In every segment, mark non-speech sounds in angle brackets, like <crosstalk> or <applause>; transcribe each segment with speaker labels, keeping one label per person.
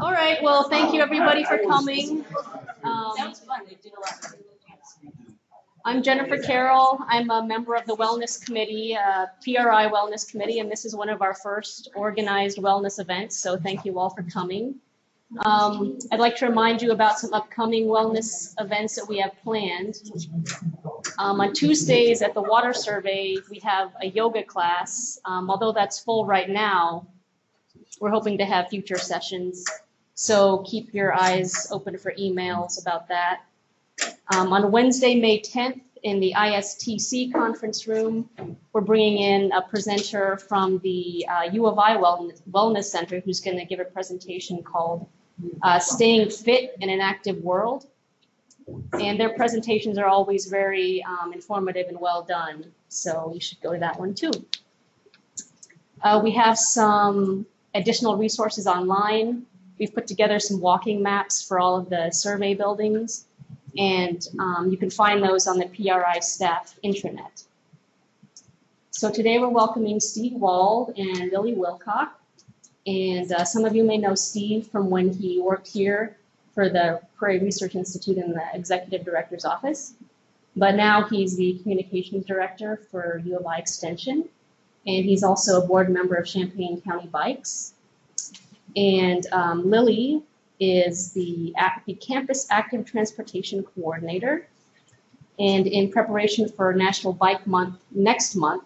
Speaker 1: All right, well, thank you everybody for coming.
Speaker 2: That
Speaker 1: Um,
Speaker 2: was fun. They did a lot of.
Speaker 1: I'm Jennifer Carroll. I'm a member of the Wellness Committee, uh, PRI Wellness Committee, and this is one of our first organized wellness events, so thank you all for coming. Um, I'd like to remind you about some upcoming wellness events that we have planned. Um, On Tuesdays at the Water Survey, we have a yoga class. Um, Although that's full right now, we're hoping to have future sessions. So keep your eyes open for emails about that. Um, on Wednesday, May 10th, in the ISTC conference room, we're bringing in a presenter from the uh, U of I Wellness, Wellness Center who's going to give a presentation called uh, Staying Fit in an Active World. And their presentations are always very um, informative and well done, so you should go to that one too. Uh, we have some additional resources online. We've put together some walking maps for all of the survey buildings. And um, you can find those on the PRI staff intranet. So today we're welcoming Steve Wald and Lily Wilcock. And uh, some of you may know Steve from when he worked here for the Prairie Research Institute in the executive director's office. But now he's the communications director for U of I Extension. And he's also a board member of Champaign County Bikes. And um, Lily is the, the Campus Active Transportation Coordinator. And in preparation for National Bike Month next month,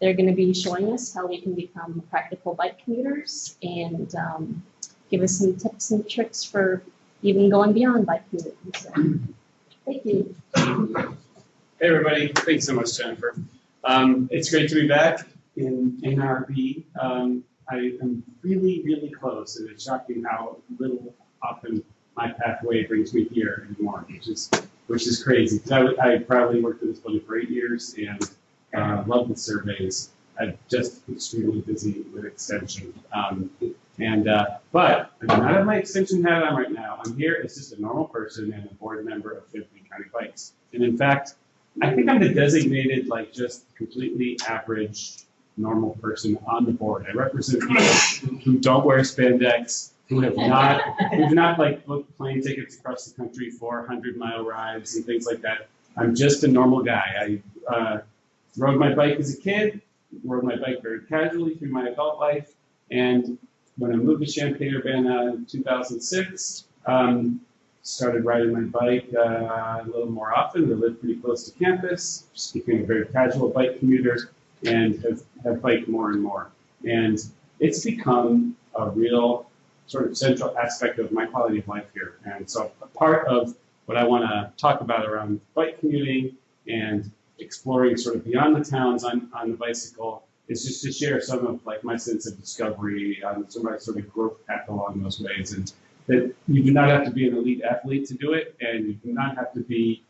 Speaker 1: they're going to be showing us how we can become practical bike commuters and um, give us some tips and tricks for even going beyond bike commuting. So, thank you.
Speaker 3: Hey, everybody. Thanks so much, Jennifer. Um, it's great to be back in NRB. Um, I am really, really close, and it's shocking how little often my pathway brings me here anymore, which is which is crazy. I, I probably worked at this building for eight years and uh, love the surveys. I'm just extremely busy with extension. Um, and uh, but I do not have my extension hat on right now. I'm here as just a normal person and a board member of Champaign County Bikes. And in fact, I think I'm the designated, like, just completely average, normal person on the board. I represent people who don't wear spandex, who have not, who've not like booked plane tickets across the country for hundred mile rides and things like that. I'm just a normal guy. I uh, rode my bike as a kid, rode my bike very casually through my adult life, and when I moved to Champaign Urbana in 2006, um, started riding my bike uh, a little more often. We live pretty close to campus, just became a very casual bike commuter, and have, have biked more and more. And it's become a real sort of central aspect of my quality of life here. And so a part of what I want to talk about around bike commuting and exploring sort of beyond the towns on, on the bicycle is just to share some of like my sense of discovery on some of my sort of growth path along those ways and that you do not have to be an elite athlete to do it and you do not have to be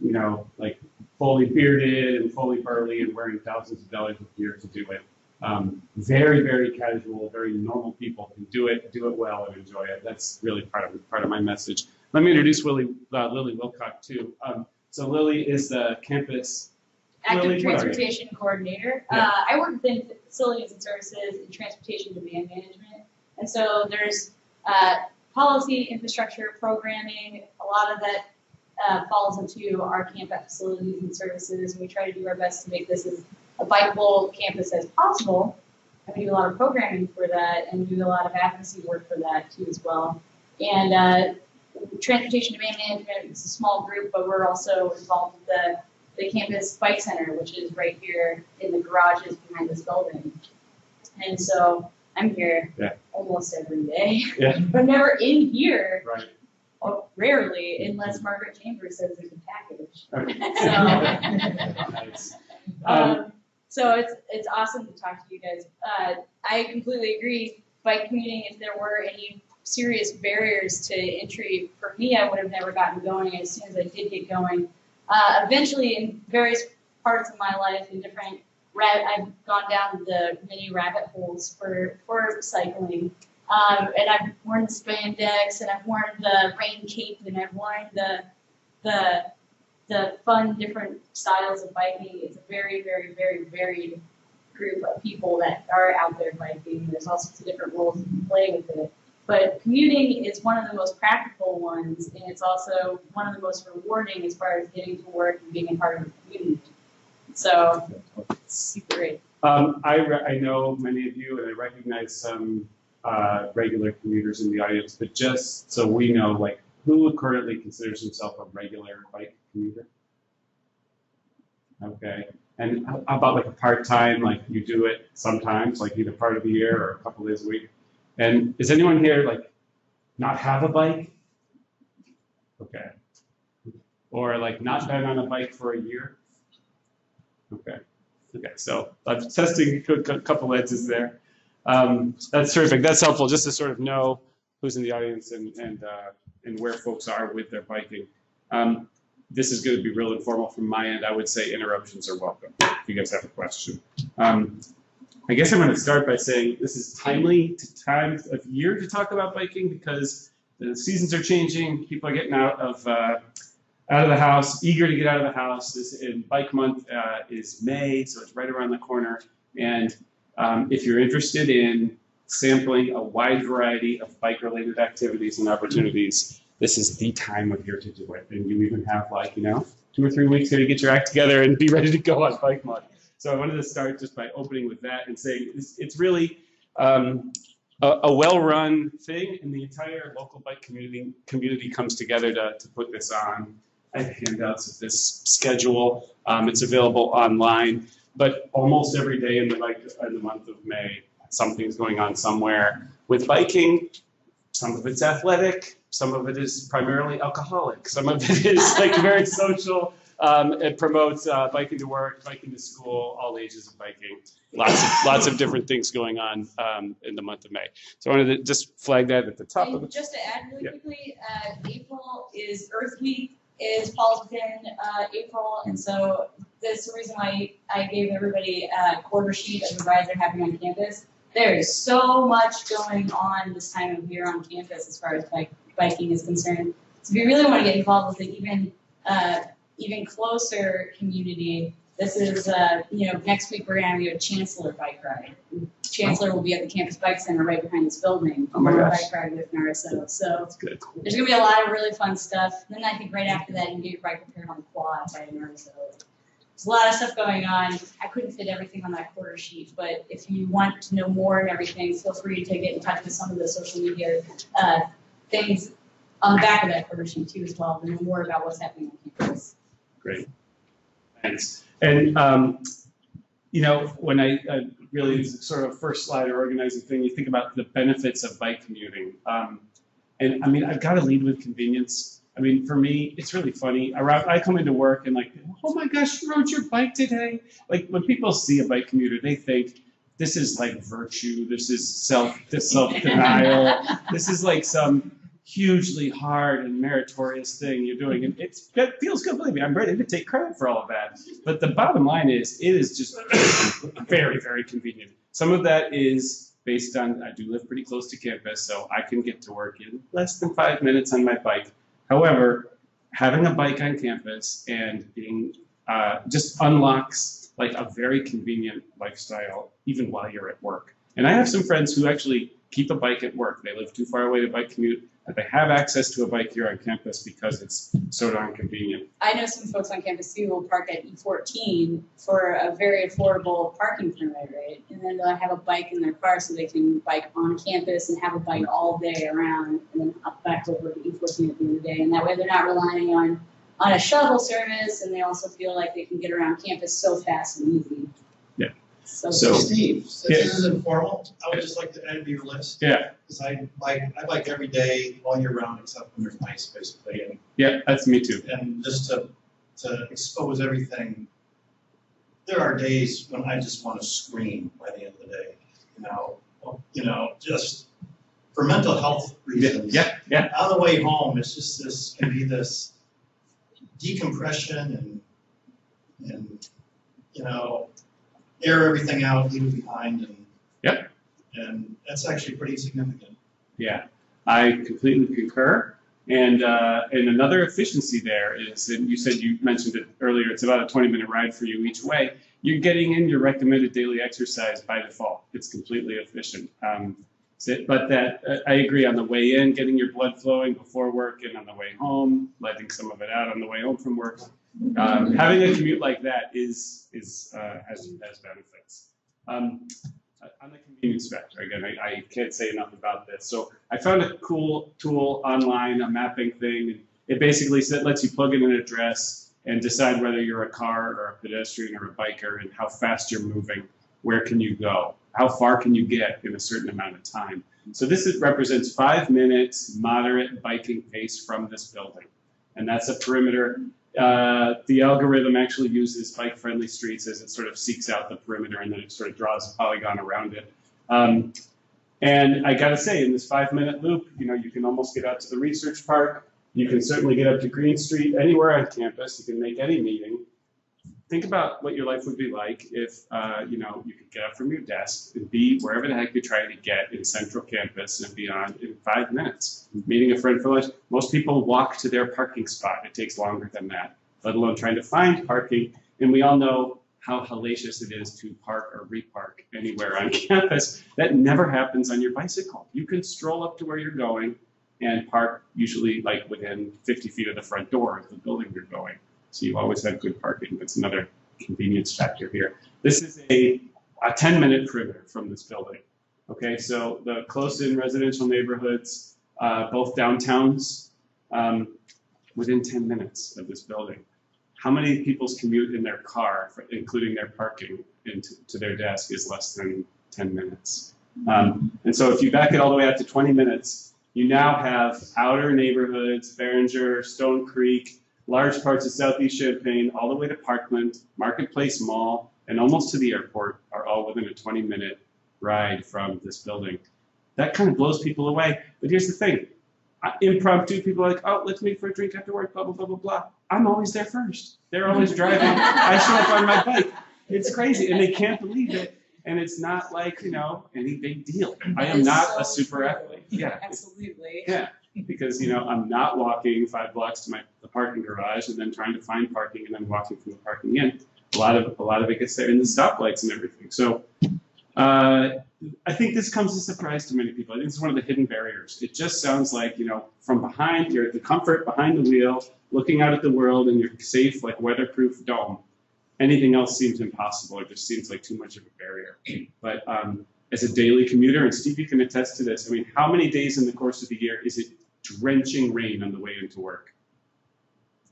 Speaker 3: you know like fully bearded and fully burly and wearing thousands of dollars of gear to do it um, very very casual very normal people can do it do it well and enjoy it that's really part of part of my message let me introduce Willie, uh, Lily Wilcock too um, so Lily is the campus
Speaker 2: Active
Speaker 3: Lily, what are you?
Speaker 2: transportation coordinator.
Speaker 3: Yeah.
Speaker 2: Uh, I work within facilities and services and transportation demand management. And so there's uh, policy, infrastructure, programming. A lot of that uh, falls into our campus facilities and services. And we try to do our best to make this as a bikeable campus as possible. And we do a lot of programming for that and do a lot of advocacy work for that too as well. And uh, transportation demand management is a small group, but we're also involved with the the campus bike center, which is right here in the garages behind this building. And so I'm here
Speaker 3: Yeah.
Speaker 2: almost every day,
Speaker 3: Yeah. <laughs>
Speaker 2: but never in here,
Speaker 3: right
Speaker 2: or rarely, unless Margaret Chambers says there's a package.
Speaker 3: Nice. <laughs> <laughs> Um,
Speaker 2: Um, so it's it's awesome to talk to you guys. Uh, I completely agree. Bike commuting, if there were any serious barriers to entry for me, I would have never gotten going. As soon as I did get going, uh, eventually in various parts of my life, in different I've gone down the many rabbit holes for for cycling. Um, and I've worn the spandex, and I've worn the rain cape, and I've worn the the the fun different styles of biking. It's a very, very, very varied group of people that are out there biking. There's all sorts of different roles you can play with it. But commuting is one of the most practical ones, and it's also one of the most rewarding as far as getting to work and being a part of the community. So, it's super great.
Speaker 3: Um, I, I know many of you, and I recognize some, uh, regular commuters in the audience, but just so we know, like, who currently considers himself a regular bike commuter? Okay, and how about like a part-time, like you do it sometimes, like either part of the year or a couple days a week? And is anyone here like not have a bike? Okay. Or like not been on a bike for a year? Okay. Okay, so I'm testing a couple edges there. Um, that's terrific. That's helpful just to sort of know who's in the audience and, and, uh, and where folks are with their biking. Um, this is going to be real informal from my end. I would say interruptions are welcome if you guys have a question. Um, I guess I'm going to start by saying this is timely to time of year to talk about biking because the seasons are changing. People are getting out of uh, out of the house, eager to get out of the house. This in bike month uh, is May, so it's right around the corner. And um, if you're interested in sampling a wide variety of bike-related activities and opportunities, this is the time of year to do it. And you even have like you know two or three weeks here to get your act together and be ready to go on bike month. So I wanted to start just by opening with that and saying it's, it's really um, a, a well-run thing, and the entire local bike community community comes together to, to put this on. I have handouts of this schedule. Um, it's available online, but almost every day in the bike in the month of May, something's going on somewhere with biking. Some of it's athletic. Some of it is primarily alcoholic. Some of it is <laughs> like very social. Um, it promotes uh, biking to work, biking to school, all ages of biking. Lots of lots of different things going on um, in the month of May. So I wanted to just flag that at the top of
Speaker 2: And
Speaker 3: the.
Speaker 2: just to add really
Speaker 3: Yeah.
Speaker 2: quickly, uh, April is Earth Week, is falls within, uh, April, and so that's the reason why I gave everybody a quarter sheet of the rides they're having on campus. There is so much going on this time of year on campus as far as bike, biking is concerned. So if you really wanna get involved with an even, uh, even closer community, this is, uh, you know, next week we're gonna have a Chancellor bike ride. Chancellor will be at the campus bike center right behind this building.
Speaker 3: Oh my gosh.
Speaker 2: Bike ride with NRSO, so
Speaker 3: That's good.
Speaker 2: there's gonna be a lot of really fun stuff. Then I think right after that, you can get your bike repaired on the quad by NRSO. There's a lot of stuff going on. I couldn't fit everything on that quarter sheet, but if you want to know more and everything, feel free to get in touch with some of the social media, uh, things on the back of that quarter sheet too as well, to know more about what's happening on campus.
Speaker 3: Great. Thanks. And, um, you know, when I, I really, sort of first slide or organizing thing, you think about the benefits of bike commuting. Um, and I mean, I've got to lead with convenience. I mean, for me, it's really funny. Around, I come into work and like, oh my gosh, you rode your bike today. Like when people see a bike commuter, they think this is like virtue. This is self, this self denial. <laughs> this is like some hugely hard and meritorious thing you're doing. And it feels good, believe me, I'm ready to take credit for all of that. But the bottom line is, it is just <coughs> very, very convenient. Some of that is based on, I do live pretty close to campus, so I can get to work in less than five minutes on my bike. However, having a bike on campus and being, uh, just unlocks like a very convenient lifestyle, even while you're at work. And I have some friends who actually keep a bike at work. They live too far away to bike commute, but they have access to a bike here on campus because it's so darn convenient.
Speaker 2: I know some folks on campus too will park at E fourteen for a very affordable parking permit, right? And then they'll have a bike in their car so they can bike on campus and have a bike all day around and then hop back over to E fourteen at the end of the day. And that way they're not relying on, on a shuttle service and they also feel like they can get around campus so fast and easy. So.
Speaker 4: Steve, since this is informal, I would just like to add to your list,
Speaker 3: Yeah,
Speaker 4: because I like, I like every day, all year round, except when there's ice, basically, and,
Speaker 3: yeah, that's me too.
Speaker 4: and just to, to expose everything. There are days when I just want to scream by the end of the day, you know, you know, just for mental health reasons.
Speaker 3: Yeah, yeah,
Speaker 4: On the way home, it's just this, can be this decompression and, and, you know, air everything out, leave it behind and.
Speaker 3: Yep.
Speaker 4: And that's actually pretty significant.
Speaker 3: yeah. I completely concur. And, uh, and another efficiency there is, and you said you mentioned it earlier, it's about a 20 minute ride for you each way. You're getting in your recommended daily exercise by default. It's completely efficient. Um, So- But that, uh, I agree on the way in, getting your blood flowing before work and on the way home, letting some of it out on the way home from work. Um, having a commute like that is, is, uh, has, has benefits. Um, on the convenience factor, again, I, I can't say enough about this. So I found a cool tool online, a mapping thing. It basically said, lets you plug in an address and decide whether you're a car or a pedestrian or a biker and how fast you're moving. Where can you go? How far can you get in a certain amount of time? So this is, represents five minutes moderate biking pace from this building. And that's a perimeter. Uh, the algorithm actually uses bike-friendly streets as it sort of seeks out the perimeter and then it sort of draws a polygon around it. Um, and I gotta say, in this five-minute loop, you know, you can almost get out to the research park. You can certainly get up to Green Street, anywhere on campus. You can make any meeting. Think about what your life would be like if, uh, you know, you could get up from your desk and be wherever the heck you're trying to get in central campus and beyond in five minutes. Meeting a friend for lunch. Most people walk to their parking spot. It takes longer than that, let alone trying to find parking. And we all know how hellacious it is to park or repark anywhere on <laughs> campus. That never happens on your bicycle. You can stroll up to where you're going and park usually like within 50 feet of the front door of the building you're going. So you always have good parking. That's another convenience factor here. This is a, a 10 minute perimeter from this building. Okay, so the close in residential neighborhoods, uh, both downtowns, um, within 10 minutes of this building. How many people's commute in their car, for- including their parking into to their desk, is less than 10 minutes? Um, and so if you back it all the way out to 20 minutes, you now have outer neighborhoods, Behringer, Stone Creek, large parts of southeast Champaign, all the way to Parkland, Marketplace Mall, and almost to the airport are all within a 20 minute ride from this building. That kind of blows people away. But here's the thing impromptu people are like, oh, let's meet for a drink after work, blah, blah, blah, blah, blah. I'm always there first. They're always driving. I show up on my bike. It's crazy. And they can't believe it. And it's not like, you know, any big deal. I am
Speaker 5: It's
Speaker 3: not
Speaker 5: so
Speaker 3: a super
Speaker 5: true.
Speaker 3: athlete. Yeah.
Speaker 5: Absolutely.
Speaker 3: Yeah, because you know I'm not walking five blocks to my the parking garage and then trying to find parking and then walking from the parking in. A lot of a lot of it gets there in the stoplights and everything. So uh, I think this comes as a surprise to many people. I think it's one of the hidden barriers. It just sounds like you know from behind you're at the comfort behind the wheel, looking out at the world in your safe like weatherproof dome. Anything else seems impossible. It just seems like too much of a barrier. But um, as a daily commuter, and Steve, you can attest to this. I mean, how many days in the course of the year is it drenching rain on the way into work?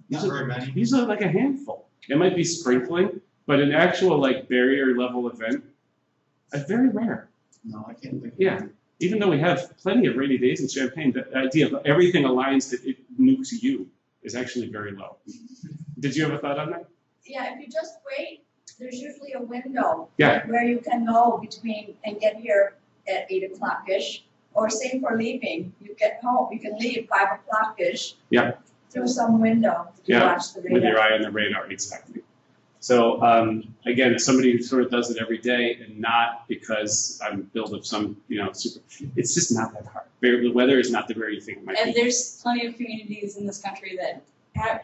Speaker 4: Not very many.
Speaker 3: These are like a handful. It might be sprinkling, but an actual like barrier level event, uh, very rare.
Speaker 4: No, I can't think.
Speaker 3: Yeah.
Speaker 4: any.
Speaker 3: Even though we have plenty of rainy days in Champaign, the idea of everything aligns that it nukes you is actually very low. <laughs> Did you have a thought on that?
Speaker 6: Yeah, if you just wait, there's usually a window.
Speaker 3: Yeah.
Speaker 6: Where you can go between and get here at eight o'clock-ish, or same for leaving, you get home, you can leave five o'clock-ish.
Speaker 3: Yeah.
Speaker 6: Through some window to
Speaker 3: Yeah,
Speaker 6: watch the radar.
Speaker 3: with your
Speaker 6: radar.
Speaker 3: eye on the radar, exactly. So um, again, as somebody who sort of does it every day, and not because I'm built of some, you know, super. It's just not that hard. The weather is not the very thing it might
Speaker 7: And
Speaker 3: be.
Speaker 7: there's plenty of communities in this country that have,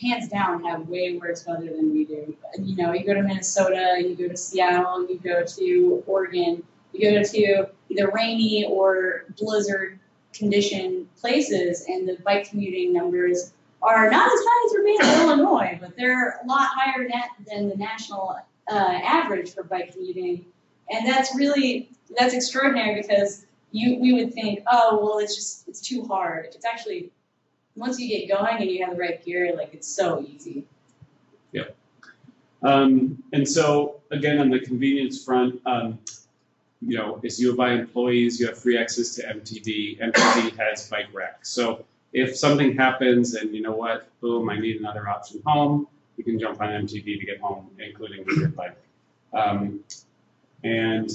Speaker 7: hands down, have way worse weather than we do. You know, you go to Minnesota, you go to Seattle, you go to Oregon, you go to either rainy or blizzard condition places, and the bike commuting numbers are not as high as Urbana, Illinois, but they're a lot higher than the national uh, average for bike commuting. And that's really that's extraordinary because you we would think, oh well, it's just it's too hard. It's actually once you get going and you have the right gear, like it's so easy.
Speaker 3: Um, and so again, on the convenience front, um, you know, as U of employees, you have free access to MTD. MTD has bike rack. So if something happens and you know what, boom, I need another option home, you can jump on MTD to get home, including with your bike. Um, and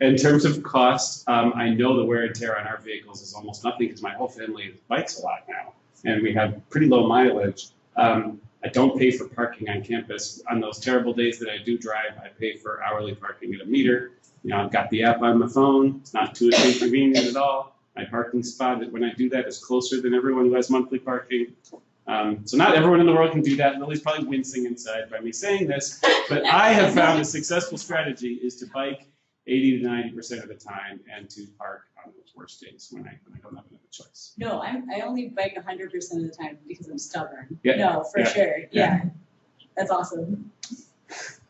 Speaker 3: in terms of cost, um, I know the wear and tear on our vehicles is almost nothing because my whole family bikes a lot now, and we have pretty low mileage. Um, I don't pay for parking on campus. On those terrible days that I do drive, I pay for hourly parking at a meter. You know, I've got the app on my phone. It's not too inconvenient at all. My parking spot, when I do that, is closer than everyone who has monthly parking. Um, so not everyone in the world can do that. Lily's probably wincing inside by me saying this, but I have found a successful strategy is to bike 80 to 90 percent of the time and to park worst days when I, when I don't have another choice.
Speaker 2: No, I'm, I only bike hundred percent of the time because I'm stubborn.
Speaker 3: Yeah,
Speaker 2: No, for
Speaker 3: yeah,
Speaker 2: sure,
Speaker 3: yeah.
Speaker 2: yeah. That's awesome.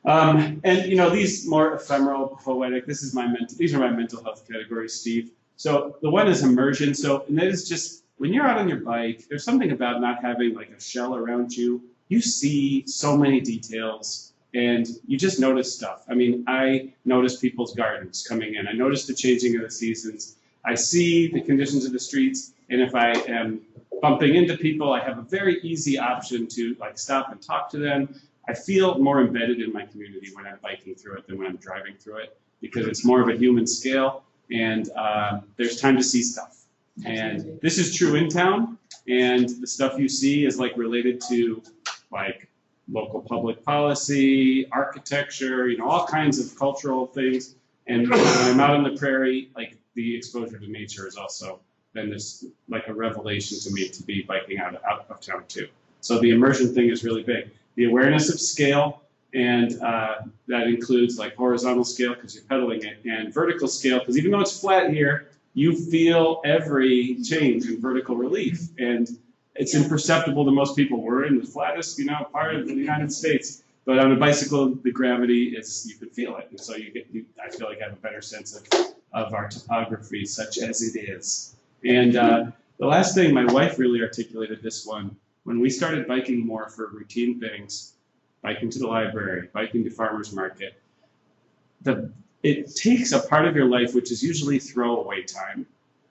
Speaker 3: Um, and you know, these more ephemeral, poetic, this is my mental, these are my mental health categories, Steve. So the one is immersion. So, and that is just when you're out on your bike, there's something about not having like a shell around you. You see so many details and you just notice stuff. I mean, I notice people's gardens coming in. I notice the changing of the seasons. I see the conditions of the streets. And if I am bumping into people, I have a very easy option to like stop and talk to them. I feel more embedded in my community when I'm biking through it than when I'm driving through it because it's more of a human scale and uh, there's time to see stuff. And this is true in town, and the stuff you see is like related to like local public policy, architecture, you know, all kinds of cultural things. And when I'm out on the prairie, like the exposure to nature is also been this like a revelation to me to be biking out, out of town too. So the immersion thing is really big. The awareness of scale, and uh, that includes like horizontal scale because you're pedaling it, and vertical scale because even though it's flat here, you feel every change in vertical relief, and it's imperceptible to most people. We're in the flattest, you know, part of the United States, but on a bicycle, the gravity is you can feel it, and so you get. You, I feel like I have a better sense of of our topography, such as it is. And uh, the last thing, my wife really articulated this one when we started biking more for routine things, biking to the library, biking to farmers market. The it takes a part of your life, which is usually throwaway time,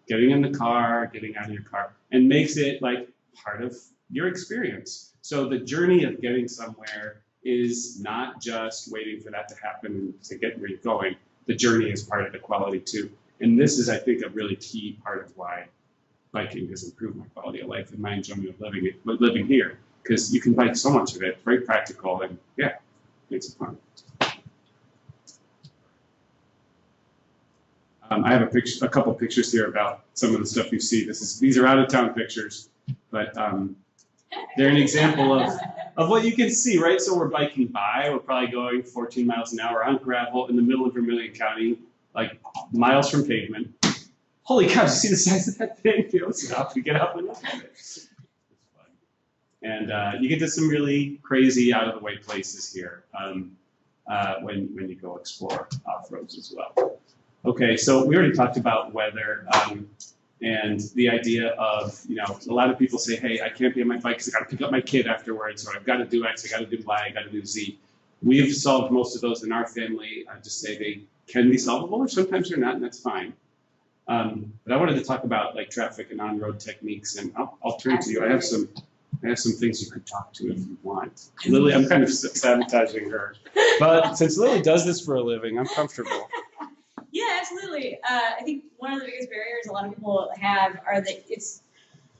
Speaker 3: getting in the car, getting out of your car, and makes it like part of your experience. So the journey of getting somewhere is not just waiting for that to happen to get where you're going. The journey is part of the quality too. And this is, I think, a really key part of why biking has improved my quality of life and my enjoyment of living it, living here. Because you can bike so much of it, very practical, and yeah, makes it fun. Um, I have a picture, a couple pictures here about some of the stuff you see. This is these are out of town pictures, but um, they're an example of of what you can see, right? So we're biking by. We're probably going 14 miles an hour on gravel in the middle of Vermilion County, like miles from pavement. Holy cow! You see the size of that thing? You know, stop. We get up and it. And uh, you get to some really crazy, out of the way places here um, uh, when when you go explore off roads as well. Okay, so we already talked about weather um, and the idea of, you know, a lot of people say, hey, I can't be on my bike because I got to pick up my kid afterwards, or I've got to do X, I got to do Y, I got to do Z. We've solved most of those in our family. I just say they can be solvable, or sometimes they're not, and that's fine. Um, but I wanted to talk about like traffic and on-road techniques, and I'll, I'll turn to you. I have some, I have some things you could talk to if you want. Lily, I'm kind of sabotaging her, but since Lily does this for a living, I'm comfortable.
Speaker 2: Yeah, absolutely. Uh, I think one of the biggest barriers a lot of people have are that it's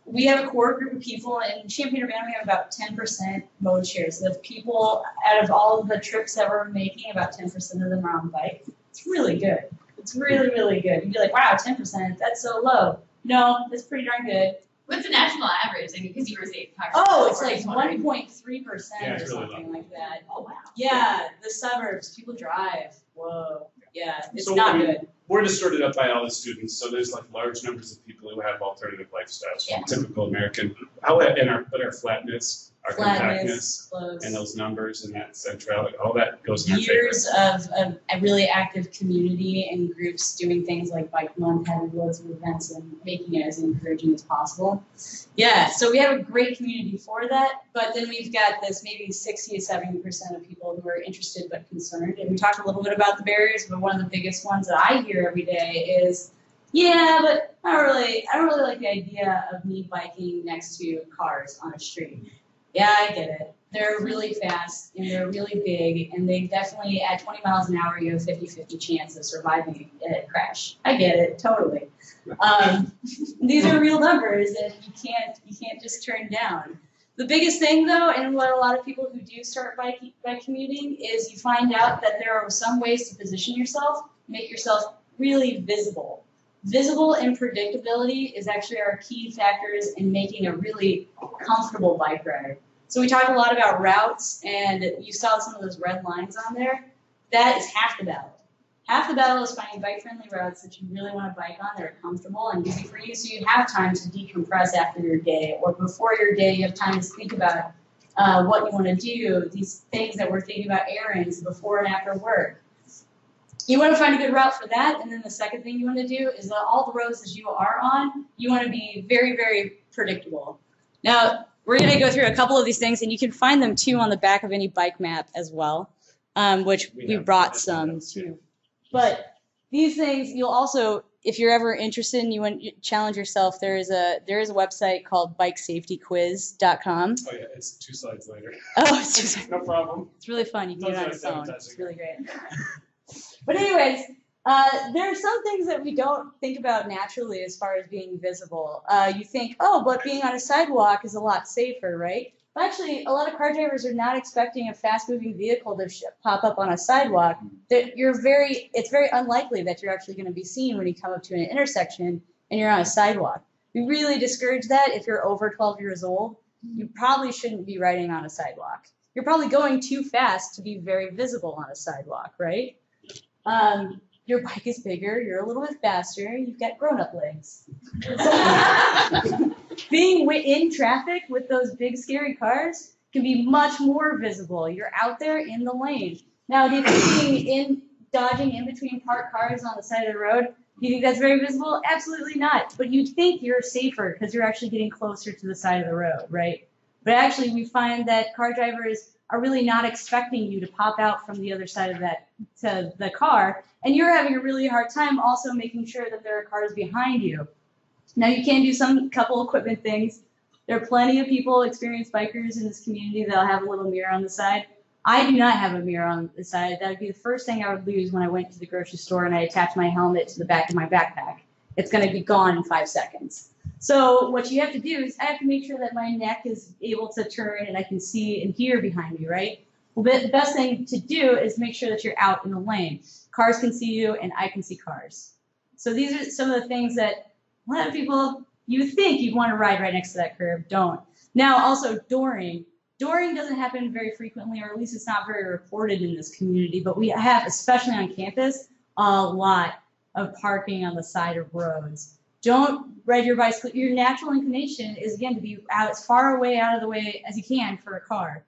Speaker 2: we have a core group of people in Champaign Urbana. We have about ten percent mode shares. So the people out of all of the trips that we're making, about ten percent of them are on bike. It's really good. It's really really good. You'd be like, wow, ten percent. That's so low. No, it's pretty darn good.
Speaker 5: What's the national average? I mean, because you were saying.
Speaker 2: Oh, it's like one point three percent
Speaker 3: Yeah,
Speaker 2: or
Speaker 3: it's really
Speaker 2: something like that.
Speaker 5: Oh, wow.
Speaker 2: Yeah, the suburbs, people drive. Whoa. Yeah, it's
Speaker 3: So,
Speaker 2: not
Speaker 3: mean,
Speaker 2: good.
Speaker 3: We're distorted up by all the students, so there's like large numbers of people who have alternative lifestyles from
Speaker 5: Yeah.
Speaker 3: typical American. How and our but our flatness, our compactness,
Speaker 2: Flatness, close.
Speaker 3: and those numbers and that centrality, all that goes in our favor.
Speaker 2: years of, of a really active community and groups doing things like bike month, having loads of events and making it as encouraging as possible. Yeah, so we have a great community for that, but then we've got this maybe sixty to seventy percent of people who are interested but concerned. And we talked a little bit about the barriers, but one of the biggest ones that I hear every day is, yeah, but I don't really, I don't really like the idea of me biking next to cars on a street. Yeah, I get it. They're really fast and they're really big and they definitely at 20 miles an hour you have 50-50 chance of surviving a crash. I get it totally. Um, <laughs> these are real numbers that you can't you can't just turn down. The biggest thing though, and what a lot of people who do start bike bike commuting is you find out that there are some ways to position yourself, make yourself really visible. Visible and predictability is actually our key factors in making a really comfortable bike ride. So we talked a lot about routes, and you saw some of those red lines on there. That is half the battle. half the battle is finding bike-friendly routes that you really want to bike on that are comfortable and easy for you, so you have time to decompress after your day or before your day. You have time to think about uh, what you want to do. These things that we're thinking about errands before and after work. You want to find a good route for that, and then the second thing you want to do is that all the roads that you are on, you want to be very, very predictable. Now, we're going to go through a couple of these things, and you can find them too on the back of any bike map as well, um, which
Speaker 3: We
Speaker 2: we brought some too. But these things, you'll also, if you're ever interested and you want to challenge yourself, there is a there is a website called bikesafetyquiz.com.
Speaker 3: Oh yeah, it's two slides later.
Speaker 2: Oh, it's just <laughs>
Speaker 3: No problem.
Speaker 2: it's really fun. You can do it on your phone. It's really great. <laughs> but anyways, uh, there are some things that we don't think about naturally as far as being visible. Uh, you think, oh, but being on a sidewalk is a lot safer, right? But actually, a lot of car drivers are not expecting a fast-moving vehicle to pop up on a sidewalk. That you're very, it's very unlikely that you're actually going to be seen when you come up to an intersection and you're on a sidewalk. We really discourage that if you're over 12 years old. You probably shouldn't be riding on a sidewalk you're probably going too fast to be very visible on a sidewalk, right? Um, your bike is bigger, you're a little bit faster, you've got grown-up legs. <laughs> Being in traffic with those big scary cars can be much more visible. You're out there in the lane. Now, do you think being in dodging in between parked cars on the side of the road, do you think that's very visible? Absolutely not. But you'd think you're safer because you're actually getting closer to the side of the road, right? But actually, we find that car drivers are really not expecting you to pop out from the other side of that to the car, and you're having a really hard time also making sure that there are cars behind you. Now, you can do some couple equipment things. There are plenty of people, experienced bikers in this community that'll have a little mirror on the side. I do not have a mirror on the side. That would be the first thing I would lose when I went to the grocery store and I attached my helmet to the back of my backpack. It's going to be gone in five seconds. So what you have to do is I have to make sure that my neck is able to turn and I can see and hear behind me, right? Well, the best thing to do is make sure that you're out in the lane. Cars can see you and I can see cars. So these are some of the things that a lot of people, you think you'd want to ride right next to that curb, don't. Now, also dooring. Dooring doesn't happen very frequently, or at least it's not very reported in this community, but we have, especially on campus, a lot of parking on the side of roads. Don't ride your bicycle. Your natural inclination is again to be out as far away out of the way as you can for a car.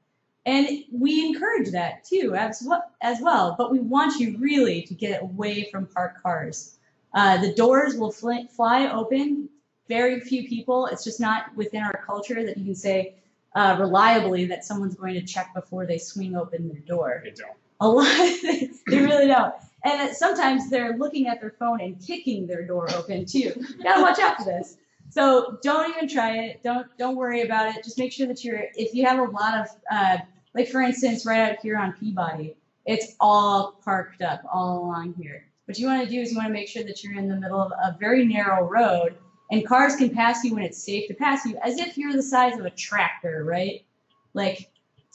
Speaker 2: And we encourage that too, as well, as well. But we want you really to get away from parked cars. Uh, the doors will fly, fly open. Very few people. It's just not within our culture that you can say uh, reliably that someone's going to check before they swing open their door
Speaker 3: They don't.
Speaker 2: a lot they really don't and sometimes they're looking at their phone and kicking their door open too. You gotta watch out for this. So don't even try it. Don't don't worry about it. Just make sure that you're if you have a lot of uh, like for instance right out here on peabody it's all parked up all along here. What you want to do is you want to make sure that you're in the middle of a very narrow road and cars can pass you when it's safe to pass you as if you're the size of a tractor right? Like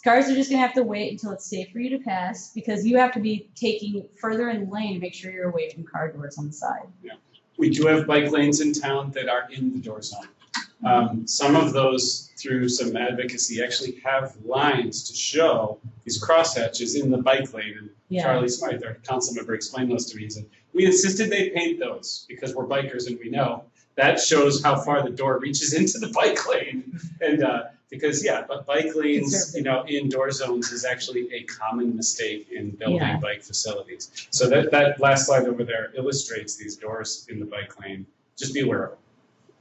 Speaker 2: Cars are just gonna have to wait until it's safe for you to pass because you have to be taking further in the lane to make sure you're away from car doors on the side. Yeah.
Speaker 3: We do have bike lanes in town that are in the door zone. Um, some of those, through some advocacy, actually have lines to show these crosshatches in the bike lane. And
Speaker 2: Yeah.
Speaker 3: Charlie Smyth, our council member, explained those to me. He said, we insisted they paint those because we're bikers and we know. That shows how far the door reaches into the bike lane. And, uh, because, yeah, but bike lanes, you know, indoor zones is actually a common mistake in
Speaker 2: Yeah.
Speaker 3: building bike facilities. So that, that last slide over there illustrates these doors in the bike lane. Just be aware of it.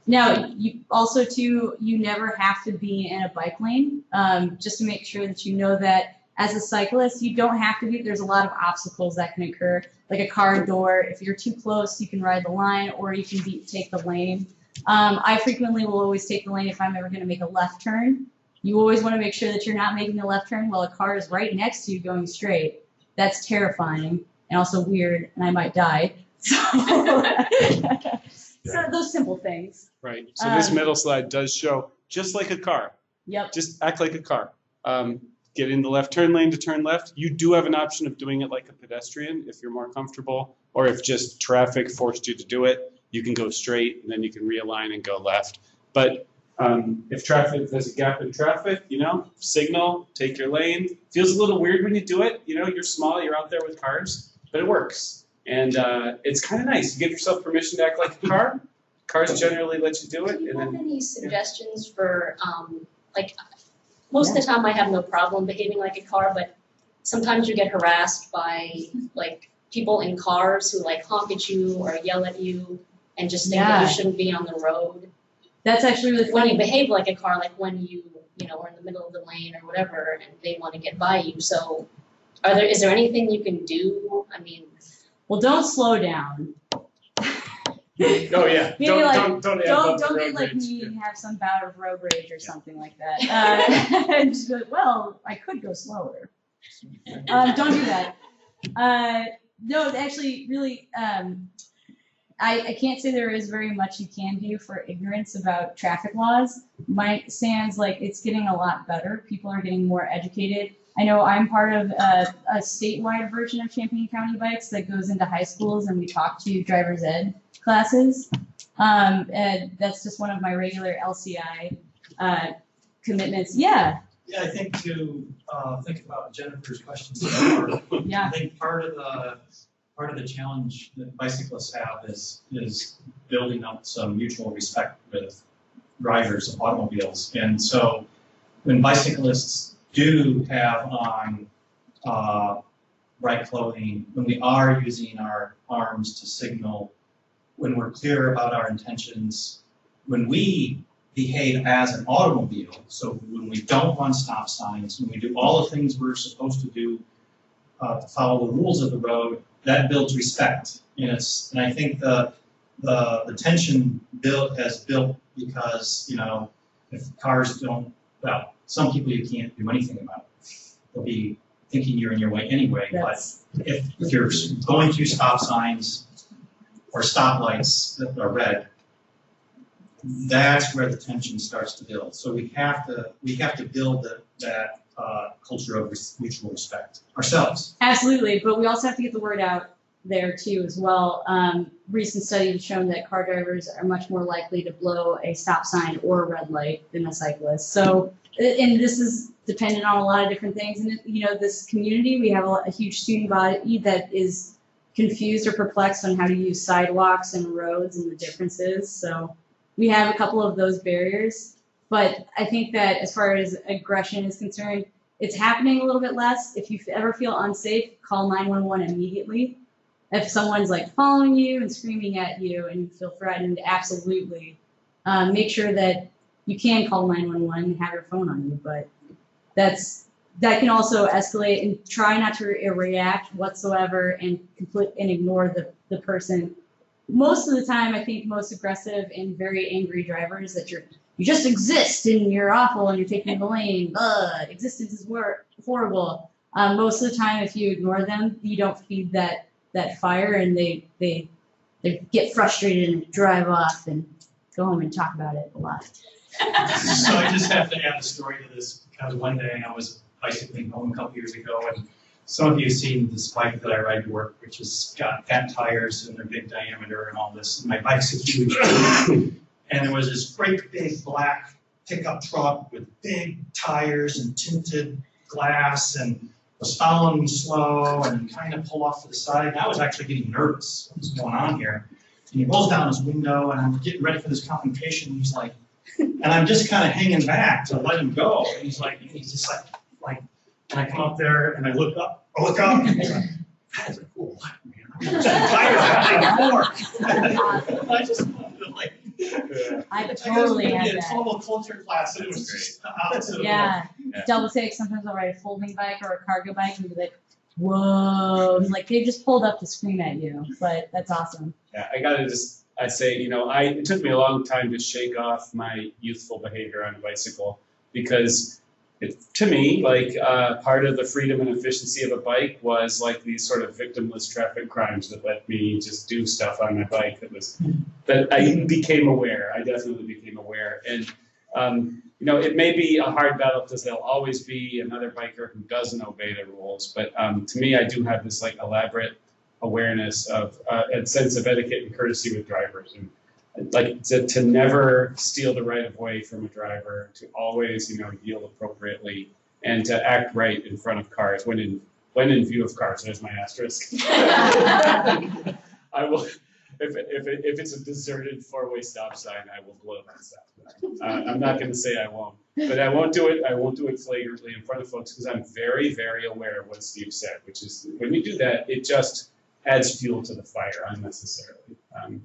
Speaker 2: Now, you also too, you never have to be in a bike lane, um, just to make sure that you know that as a cyclist, you don't have to be, there's a lot of obstacles that can occur, like a car door. If you're too close, you can ride the line or you can be, take the lane. Um, I frequently will always take the lane if I'm ever gonna make a left turn. You always wanna make sure that you're not making a left turn while a car is right next to you going straight. That's terrifying and also weird and I might die. <laughs> So, so those simple things.
Speaker 3: Right. So this
Speaker 2: Um,
Speaker 3: middle slide does show, just like a car,
Speaker 2: Yep.
Speaker 3: just act like a car. Um, get in the left turn lane to turn left. You do have an option of doing it like a pedestrian if you're more comfortable, or if just traffic forced you to do it, you can go straight and then you can realign and go left. But um, if traffic, there's a gap in traffic, you know, signal, take your lane. Feels a little weird when you do it. You know, you're small, you're out there with cars, but it works. And uh, it's kind of nice. You give yourself permission to act like a car. Cars generally let you do it,
Speaker 1: Do you
Speaker 3: and
Speaker 1: have
Speaker 3: then
Speaker 1: any suggestions for, um, like, most of the time I have no problem behaving like a car, but sometimes you get harassed by, like, people in cars who like honk at you or yell at you and just think that you shouldn't be on the road.
Speaker 2: That's actually really
Speaker 1: When you
Speaker 2: funny.
Speaker 1: behave like a car, like when you, you know, are in the middle of the lane or whatever, and they want to get by you, so are there, is there anything you can do? I mean,
Speaker 2: Well, don't slow down. <laughs>
Speaker 3: oh yeah,
Speaker 2: Maybe
Speaker 3: don't
Speaker 2: like,
Speaker 3: don't don't, amp
Speaker 2: Don't,
Speaker 3: up
Speaker 2: don't
Speaker 3: road
Speaker 2: get like
Speaker 3: rage.
Speaker 2: me and have some bout of road rage or something like that. Uh, <laughs> and just be like, well, I could go slower. Um, don't do that. Uh, no, actually, really, um, I, I can't say there is very much you can do for ignorance about traffic laws. My stands like it's getting a lot better. People are getting more educated. I know I'm part of a, a statewide version of Champaign County Bikes that goes into high schools and we talk to driver's ed classes. Um, and that's just one of my regular LCI uh, commitments. Yeah,
Speaker 4: Yeah, I think to, uh, think about Jennifer's questions, more,
Speaker 2: yeah.
Speaker 4: I think part of the, part of the challenge that bicyclists have is, is building up some mutual respect with drivers of automobiles. And so when bicyclists do have on, uh, bright clothing, when we are using our arms to signal, when we're clear about our intentions, when we behave as an automobile, so when we don't run stop signs, when we do all the things we're supposed to do uh, to follow the rules of the road, that builds respect. And it's, and I think the, the, the tension built, has built because, you know, if cars don't, well, some people you can't do anything about. They'll be thinking you're in your way anyway, but if, if you're going through stop signs or stoplights that are red, that's where the tension starts to build. So we have to, we have to build that, that, uh, culture of mutual respect ourselves.
Speaker 2: Absolutely, but we also have to get the word out there too as well. Um, recent studies have shown that car drivers are much more likely to blow a stop sign or a red light than a cyclist. So, and this is dependent on a lot of different things. And you know, this community, we have a, a huge student body that is confused or perplexed on how to use sidewalks and roads and the differences. So, we have a couple of those barriers. But I think that as far as aggression is concerned, it's happening a little bit less. If you ever feel unsafe, call 911 immediately. If someone's like following you and screaming at you and you feel threatened, absolutely. Um, make sure that you can call 911 and have your phone on you, but that's that can also escalate and try not to re- react whatsoever and complete and ignore the, the person. Most of the time, I think most aggressive and very angry drivers that you're you just exist and you're awful and you're taking the lane. Existence is wor- horrible. Um, most of the time, if you ignore them, you don't feed that that fire, and they they they get frustrated and drive off and go home and talk about it a lot. <laughs>
Speaker 4: So I just have to add a story to this, because one day I was bicycling home a couple years ago, and some of you have seen this bike that I ride to work, which has got fat tires and they're big diameter and all this. And My bike's a huge. And there was this great big black pickup truck with big tires and tinted glass and was following me slow and trying to pull off to the side. And I was actually getting nervous. What's going on here? And he rolls down his window and I'm getting ready for this confrontation. He's like, and I'm just kind of hanging back to let him go. And he's like, he's just like, like, and I come up there and I look up, I look up, and he's like, that is a cool man. I'm tired of more. <laughs> I just wanted.
Speaker 2: I
Speaker 4: I guess
Speaker 2: totally
Speaker 4: we
Speaker 2: had
Speaker 4: did a
Speaker 2: that.
Speaker 4: total culture class and it was just out to.
Speaker 2: Yeah,
Speaker 3: Yeah.
Speaker 2: double take. Sometimes I'll ride a folding bike or a cargo bike and be like, "Whoa!" It's like they just pulled up to scream at you, but that's awesome.
Speaker 3: Yeah, I gotta just, I say, you know, I, it took me a long time to shake off my youthful behavior on a bicycle because it, to me, like, uh, part of the freedom and efficiency of a bike was like these sort of victimless traffic crimes that let me just do stuff on my bike that was, that I became aware, I definitely became aware. And, um, you know, it may be a hard battle because there'll always be another biker who doesn't obey the rules, but, um, to me, I do have this like elaborate awareness of uh, a sense of etiquette and courtesy with drivers and like to, to never steal the right of way from a driver to always you know yield appropriately and to act right in front of cars when in when in view of cars there's my asterisk <laughs> I will, if, it- if, it- if it's a deserted four-way stop sign, I will blow that stop sign. Uh, I'm not gonna say I won't, but I won't do it, I won't do it flagrantly in front of folks, because I'm very, very aware of what Steve said, which is, when you do that, it just adds fuel to the fire unnecessarily. Um,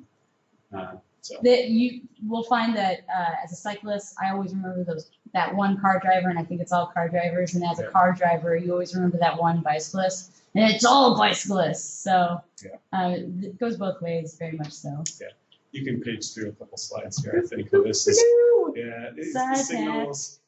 Speaker 3: uh, So,
Speaker 2: That you will find that uh, as a cyclist, I always remember those that one car driver, and I think it's all car drivers. And as a car driver, you always remember that one bicyclist, and it's all bicyclists. So
Speaker 3: Yeah.
Speaker 2: uh, it goes both ways, very much so.
Speaker 3: Yeah, you can page through a couple slides here, I think, this is, yeah, it's the signals.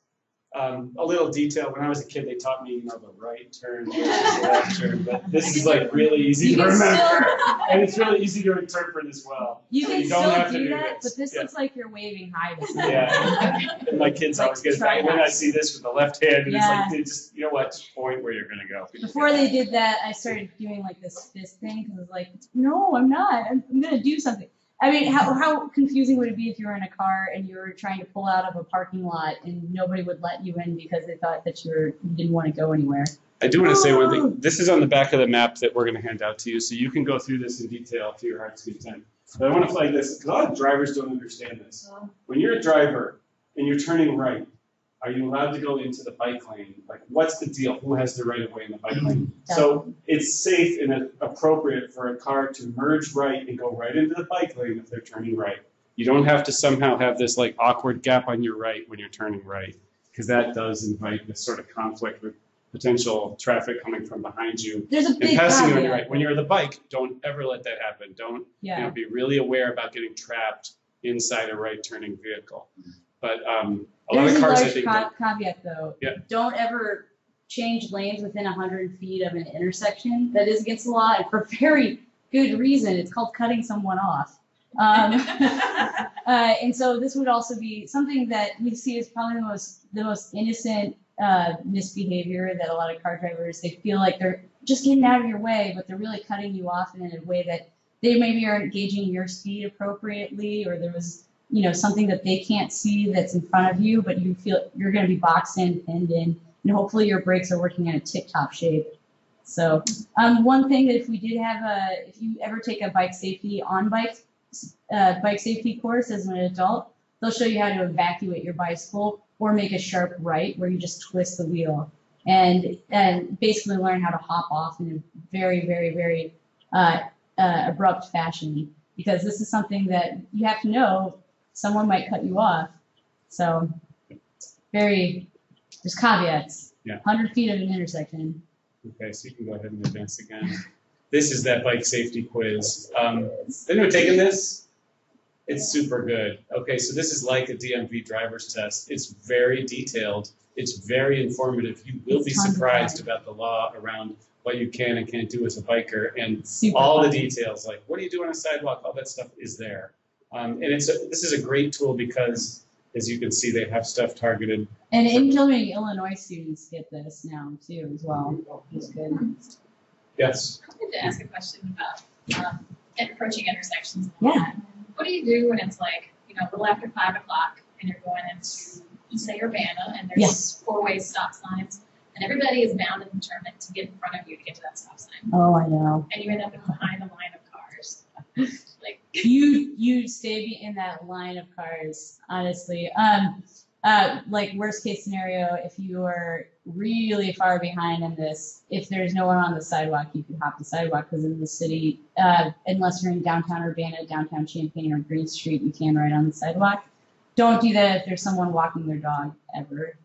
Speaker 3: Um, a little detail, when I was a kid, they taught me, you know, the right turn versus the left turn, but this is like really easy
Speaker 2: You
Speaker 3: to
Speaker 2: can
Speaker 3: remember. <laughs> And it's really easy to interpret as well.
Speaker 2: You
Speaker 3: So
Speaker 2: can
Speaker 3: don't
Speaker 2: still
Speaker 3: have to
Speaker 2: do that,
Speaker 3: this.
Speaker 2: but this
Speaker 3: Yeah.
Speaker 2: looks like you're waving hi to someone.
Speaker 3: Yeah, <laughs> and my kids
Speaker 2: Like,
Speaker 3: always get
Speaker 2: try
Speaker 3: that, and then I see this with the left hand, and it's like, they just, you know what, just point where you're gonna go.
Speaker 2: Before they did that, I started doing like this fist thing because I was like, no, I'm not. I'm, I'm gonna do something. I mean, how, how confusing would it be if you were in a car and you were trying to pull out of a parking lot and nobody would let you in because they thought that you were you didn't want to go anywhere?
Speaker 3: I do want to say one thing. Oh! This is on the back of the map that we're going to hand out to you, so you can go through this in detail to your heart's content. But I want to flag this because a lot of drivers don't understand this. When you're a driver and you're turning right, are you allowed to go into the bike lane? Like, what's the deal? Who has the right of way in the bike lane? Mm-hmm. So it's safe and appropriate for a car to merge right and go right into the bike lane if they're turning right. You don't have to somehow have this like awkward gap on your right when you're turning right, because that does invite this sort of conflict with potential traffic coming from behind you
Speaker 2: There's a
Speaker 3: and
Speaker 2: big
Speaker 3: passing you on your
Speaker 2: caveat.
Speaker 3: right. When you're on the bike, don't ever let that happen. Don't you know,
Speaker 2: Yeah.
Speaker 3: be really aware about getting trapped inside a right turning vehicle. But um, a lot
Speaker 2: There's
Speaker 3: of
Speaker 2: a
Speaker 3: cars, I
Speaker 2: large
Speaker 3: think,
Speaker 2: caveat though.
Speaker 3: Yeah.
Speaker 2: Don't ever change lanes within hundred feet of an intersection. That is against the law and for very good reason. It's called cutting someone off. Um, <laughs> Uh, and so this would also be something that we see as probably the most the most innocent uh, misbehavior that a lot of car drivers they feel like they're just getting out of your way, but they're really cutting you off in a way that they maybe are engaging your speed appropriately, or there was you know something that they can't see that's in front of you, but you feel you're going to be boxed in, pinned in, and hopefully your brakes are working in a tip-top shape. So um, one thing that if we did have a, if you ever take a bike safety on bike uh, bike safety course as an adult, they'll show you how to evacuate your bicycle or make a sharp right where you just twist the wheel and and basically learn how to hop off in a very very very uh, uh, abrupt fashion because this is something that you have to know someone might cut you off. So very there's caveats.
Speaker 3: Yeah.
Speaker 2: 100 feet of an intersection.
Speaker 3: Okay, so you can go ahead and advance again. This is that bike safety quiz. Um, anyone taken this? It's super good. Okay, so this is like a DMV driver's test. It's very detailed. It's very informative. You will be
Speaker 2: It's of
Speaker 3: surprised about the law around what you can and can't do as a biker, and
Speaker 2: Super
Speaker 3: all the details, like what do you do on a sidewalk, all that stuff is there. Um, and it's a, this is a great tool because, as you can see, they have stuff targeted.
Speaker 2: And incoming Illinois students get this now too as well. It's good.
Speaker 3: Yes.
Speaker 5: I wanted to ask a question about um, approaching intersections.
Speaker 2: Yeah.
Speaker 5: What do you do when it's like, you know, a little after five o'clock and you're going into, say, Urbana and there's four-way stop signs and everybody is bound and determined to get in front of you to get to that stop sign
Speaker 2: Oh, I know.
Speaker 5: and you end up behind a line of cars. <laughs> Like,
Speaker 2: You you stay in that line of cars, honestly. Um, uh, like worst case scenario, if you are really far behind in this, if there's no one on the sidewalk, you can hop the sidewalk because in the city, uh, unless you're in downtown Urbana, downtown Champaign, or Green Street, you can ride on the sidewalk. Don't do that if there's someone walking their dog ever.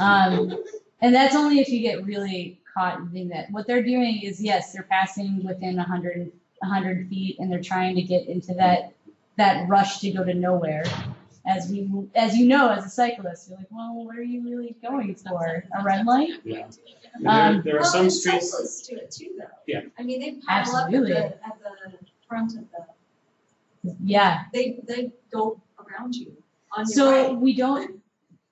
Speaker 2: Um, and that's only if you get really caught in that. What they're doing is yes, they're passing within 100 100 feet and they're trying to get into that that rush to go to nowhere as we as you know as a cyclist you're like well what are you really going for a red light
Speaker 3: Yeah.
Speaker 2: Um,
Speaker 3: there, there are
Speaker 6: Well,
Speaker 3: some
Speaker 6: and
Speaker 3: streets.
Speaker 6: Cyclists do it too, though.
Speaker 3: Yeah.
Speaker 6: I mean, they pile up at
Speaker 2: Absolutely.
Speaker 6: the, at the front of the,
Speaker 2: yeah
Speaker 6: they, they go around you on your
Speaker 2: so
Speaker 6: right.
Speaker 2: we don't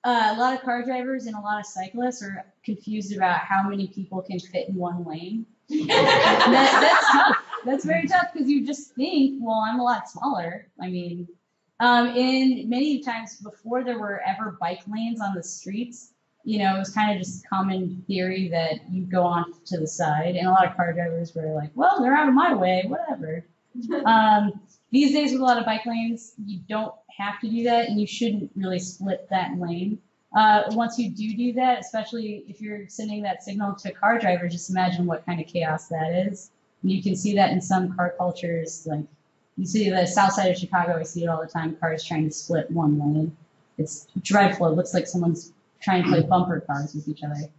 Speaker 2: uh, a lot of car drivers and a lot of cyclists are confused about how many people can fit in one lane <laughs> that, that's tough that's very tough because you just think well i'm a lot smaller i mean um, and many times before there were ever bike lanes on the streets you know, it was kind of just common theory that you go on to the side, and a lot of car drivers were like, well, they're out of my way, whatever. <laughs> um, these days, with a lot of bike lanes, you don't have to do that, and you shouldn't really split that lane. Uh, once you do do that, especially if you're sending that signal to car drivers, just imagine what kind of chaos that is. You can see that in some car cultures, like you see the south side of Chicago, I see it all the time, cars trying to split one lane. It's dreadful. It looks like someone's trying to play bumper cars with each other.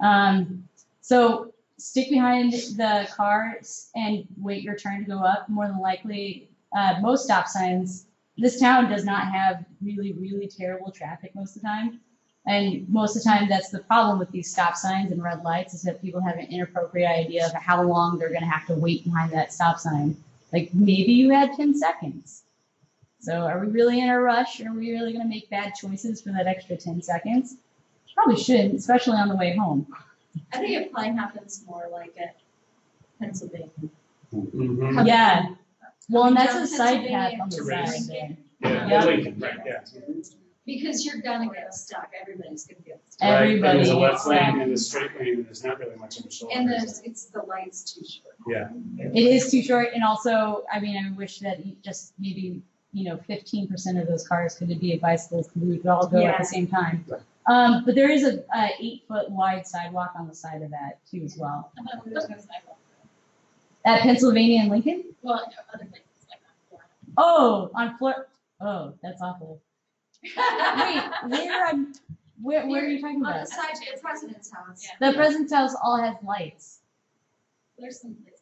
Speaker 2: Um, so stick behind the cars and wait your turn to go up. More than likely, uh, most stop signs, this town does not have really, really terrible traffic most of the time. And most of the time, that's the problem with these stop signs and red lights is that people have an inappropriate idea of how long they're going to have to wait behind that stop sign. Like maybe you had 10 seconds. So are we really in a rush? Are we really going to make bad choices for that extra 10 seconds? Probably shouldn't, especially on the way home.
Speaker 6: I think it probably happens more like at Pennsylvania.
Speaker 3: Mhm.
Speaker 2: Yeah. Well, and that's a side path on the
Speaker 3: to
Speaker 2: side
Speaker 3: race. Yeah,
Speaker 2: Yeah.
Speaker 3: Lincoln, right, yeah.
Speaker 6: Because you're gonna get stuck, everybody's gonna get stuck.
Speaker 3: Right, and
Speaker 2: Everybody
Speaker 3: There's a left lane
Speaker 2: stuck.
Speaker 3: and a straight lane, and there's not really much of a shoulder.
Speaker 6: And there's, it's, the light's too short. Yeah.
Speaker 2: It is too short, and also, I mean, I wish that you just maybe, you know, fifteen percent of those cars could be bicycles, could we could all go at
Speaker 6: Yeah.
Speaker 2: the same time. Um, but there is a, a eight foot wide sidewalk on the side of that too as well.
Speaker 5: I thought there's no sidewalk.
Speaker 2: At Pennsylvania and Lincoln?
Speaker 5: Well, no, other places like that.
Speaker 2: Oh, on Flor, oh, that's awful. Wait, where, on- where, where are you talking
Speaker 6: On the
Speaker 2: about?
Speaker 6: side to the president's house.
Speaker 5: Yeah.
Speaker 2: The president's house all has lights.
Speaker 5: There's some places.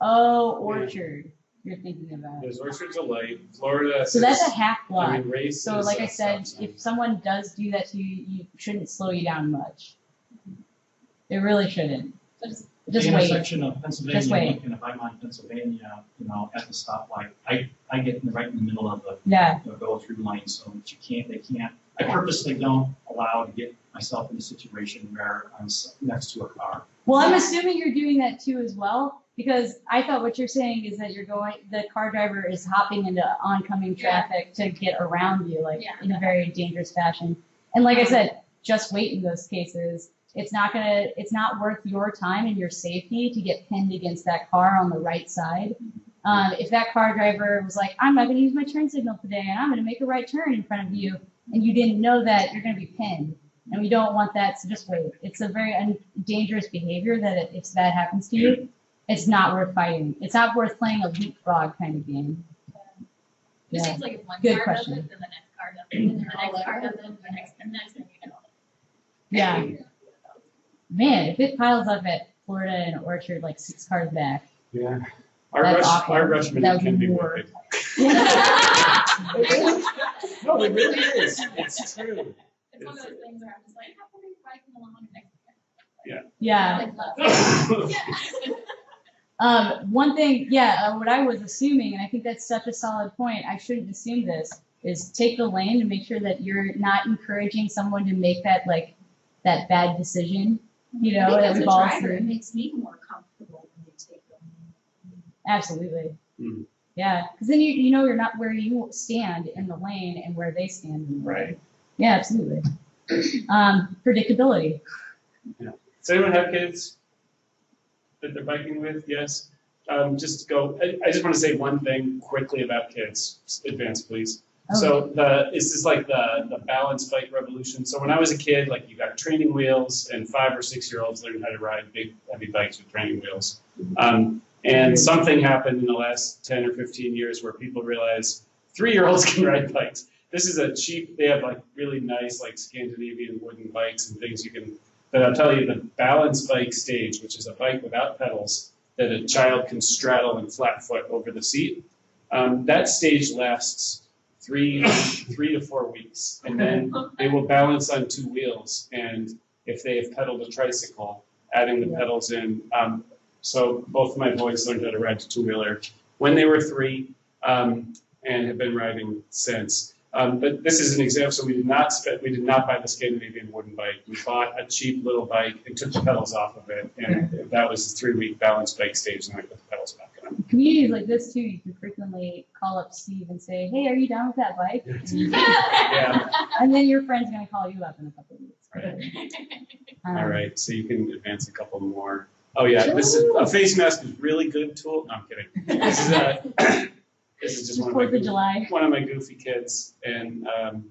Speaker 2: Oh, Orchard, you're thinking about.
Speaker 3: There's Orchard's a light, Florida.
Speaker 2: So that's a
Speaker 3: is-
Speaker 2: half block.
Speaker 3: I mean, race
Speaker 2: So
Speaker 3: is
Speaker 2: like
Speaker 3: a
Speaker 2: I said,
Speaker 3: stop
Speaker 2: if someone does do that to you, you shouldn't slow you down much. It really shouldn't.
Speaker 5: So just-
Speaker 2: Just
Speaker 8: The
Speaker 2: wait.
Speaker 8: intersection of Pennsylvania
Speaker 2: Just
Speaker 8: and
Speaker 2: wait.
Speaker 8: Lincoln, if I'm on Pennsylvania, you know, at the stoplight, I, I get in the- right in the middle of the,
Speaker 2: Yeah.
Speaker 8: the go-through lane, so that you can't, they can't. I purposely don't allow to get myself in a situation where I'm s- next to a car.
Speaker 2: Well, I'm assuming you're doing that too as well, because I thought what you're saying is that you're going, the car driver is hopping into oncoming
Speaker 5: Yeah.
Speaker 2: traffic to get around you, like
Speaker 5: Yeah.
Speaker 2: in a very dangerous fashion. And like I said, just wait in those cases. It's not gonna, it's not worth your time and your safety to get pinned against that car on the right side. Um, if that car driver was like, I'm not gonna use my turn signal today and I'm gonna make a right turn in front of you, and you didn't know that, you're gonna be pinned. And we don't want that, so just wait. It's a very un- dangerous behavior that if that happens to you, it's not worth fighting. It's not worth playing a leapfrog kind of game.
Speaker 5: It
Speaker 2: Yeah.
Speaker 5: seems like if one
Speaker 2: Good
Speaker 5: car does
Speaker 2: question.
Speaker 5: it, then the next car does it, and then the next car does it, and the next, and the next, and you know.
Speaker 2: Yeah. Man, if it piles up at Florida and Orchard like six cars back.
Speaker 3: Yeah. Our
Speaker 2: That's
Speaker 3: rush,
Speaker 2: awful.
Speaker 3: our rush minute can
Speaker 2: be
Speaker 3: be
Speaker 2: more.
Speaker 3: wicked.
Speaker 2: yeah. <laughs>
Speaker 3: No, it really is. It's true.
Speaker 5: It's one of those things where I'm just like, how come we biking along next? Like, love. <laughs>
Speaker 2: Um, one thing, yeah, uh, what I was assuming, and I think that's such a solid point, I shouldn't assume this, is take the lane and make sure that you're not encouraging someone to make that like that bad decision, you know,
Speaker 6: I think
Speaker 2: that
Speaker 6: as
Speaker 2: we've
Speaker 6: a
Speaker 2: all
Speaker 6: driver, it
Speaker 2: seen.
Speaker 6: makes me more comfortable when you take them.
Speaker 2: Absolutely.
Speaker 3: Mhm.
Speaker 2: Yeah, because then you you know you're not where you stand in the lane and where they stand in the lane.
Speaker 3: Right.
Speaker 2: Yeah, absolutely. Um, predictability.
Speaker 3: Does anyone have kids that they're biking with? Yes. Um, just go, I, I just want to say one thing quickly about kids. Advance, please. So the, this is like the, the balance bike revolution. So when I was a kid, like you got training wheels and five or six year olds learned how to ride big heavy bikes with training wheels. Um, and something happened in the last 10 or 15 years where people realized three year olds <laughs> can ride bikes. This is a cheap, they have like really nice like Scandinavian wooden bikes and things you can, but I'll tell you the balance bike stage, which is a bike without pedals that a child can straddle and flat foot over the seat. Um, that stage lasts three three to four weeks, and then they will balance on two wheels. And if they have pedaled a tricycle, adding the pedals in. Um, so both of my boys learned how to ride a two wheeler when they were three, um, and have been riding since. Um, but this is an example. So we did not spend, we did not buy the Scandinavian wooden bike. We bought a cheap little bike and took the pedals off of it, and that was the three week balance bike stage, and I put the pedals back.
Speaker 2: Communities like this too, you can frequently call up Steve and say, "Hey, are you down with that bike?" <laughs>
Speaker 3: Yeah.
Speaker 2: And then your friend's gonna call you up in a couple of weeks.
Speaker 3: Right.
Speaker 2: Um,
Speaker 3: All right, so you can advance a couple more. Oh, yeah, this is, a face mask is really good tool. No, I'm kidding. This is a, <laughs> this is just one of my.
Speaker 2: Of July.
Speaker 3: one of my goofy kids, and um,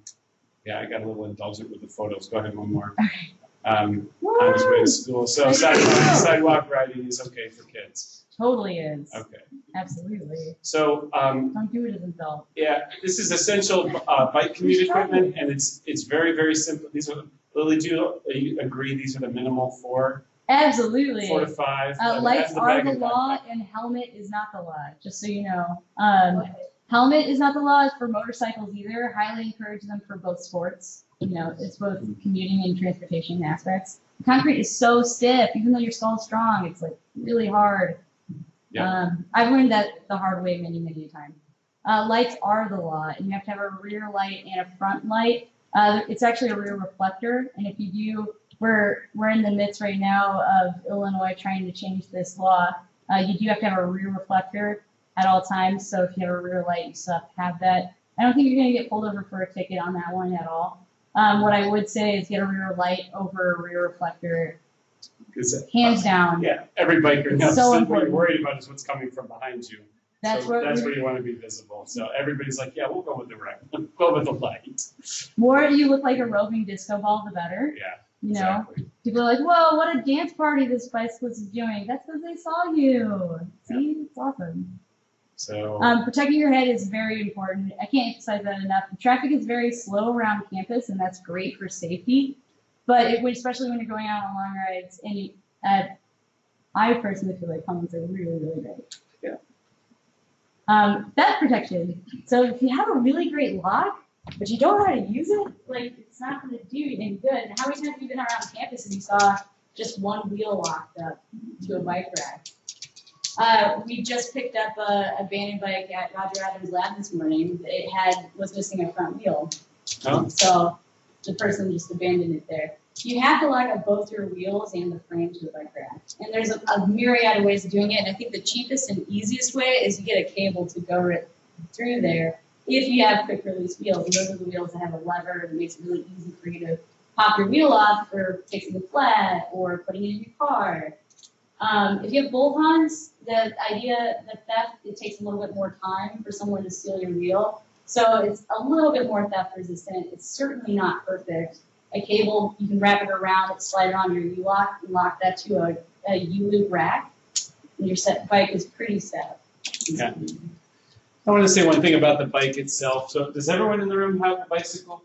Speaker 3: yeah, I got a little indulgent with the photos. Go ahead, one more. Um, on his way to school, so sidewalk, sidewalk riding is okay for kids.
Speaker 2: Totally is.
Speaker 3: Okay,
Speaker 2: Absolutely.
Speaker 3: so um,
Speaker 2: Don't do it as an adult.
Speaker 3: yeah, this is essential uh, bike commute equipment, and it's it's very very simple. These are Lily, do you- you agree? These are the minimal four,
Speaker 2: Absolutely.
Speaker 3: four to five.
Speaker 2: Uh, lights are
Speaker 3: bag
Speaker 2: the
Speaker 3: and
Speaker 2: law
Speaker 3: backpack.
Speaker 2: and helmet is not the law, just so you know. Um, helmet is not the law for motorcycles either. Highly encourage them for both sports. You know, it's both commuting and transportation aspects. Concrete is so stiff, even though your skull's strong, it's like really hard.
Speaker 3: Yeah.
Speaker 2: Um, I've learned that the hard way many, many a time. Uh, lights are the law, and you have to have a rear light and a front light. Uh, it's actually a rear reflector, and if you do, we're we're in the midst right now of Illinois trying to change this law. Uh, you do have to have a rear reflector at all times. So if you have a rear light, you still have to have that. I don't think you're going to get pulled over for a ticket on that one at all. Um, what I would say is get a rear light over a rear reflector,
Speaker 3: 'Cause, uh,
Speaker 2: hands down.
Speaker 3: Yeah, every biker knows
Speaker 2: So
Speaker 3: that what you're worried about is what's coming from behind you.
Speaker 2: That's
Speaker 3: so
Speaker 2: what
Speaker 3: that's where you want to be visible. So everybody's like, yeah, we'll go with the right, <laughs> go with the light.
Speaker 2: More you look like a roving disco ball, the better.
Speaker 3: Yeah,
Speaker 2: You know,
Speaker 3: exactly.
Speaker 2: people are like, "Whoa, what a dance party this bicyclist is doing!" That's because they saw you. See, it's awesome.
Speaker 3: So
Speaker 2: Um, protecting your head is very important. I can't emphasize that enough. Traffic is very slow around campus, and that's great for safety. But it, especially when you're going out on long rides, and you, uh, I personally feel like helmets are really, really great.
Speaker 3: Yeah.
Speaker 2: Um, theft protection. So if you have a really great lock, but you don't know how to use it, like it's not going to do you any good. And how many times have you been around campus and you saw just one wheel locked up to a bike rack? Uh, we just picked up a abandoned bike at Roger Adams Lab this morning. It had was missing a front wheel,
Speaker 3: Oh.
Speaker 2: so the person just abandoned it there. You have to lock up both your wheels and the frame to the bike rack, and there's a, a myriad of ways of doing it. And I think the cheapest and easiest way is you get a cable to go right through there. If you have quick release wheels, and those are the wheels that have a lever and makes it really easy for you to pop your wheel off for fixing the flat or putting it in your car. Um, if you have bolt-ons, the idea, the theft, it takes a little bit more time for someone to steal your wheel. So it's a little bit more theft resistant. It's certainly not perfect. A cable, you can wrap it around, it, slide it on your U-lock, and lock that to a, a U-loop rack. And your set bike is pretty set. up.
Speaker 3: Yeah. I want to say one thing about the bike itself. So does everyone in the room have a bicycle?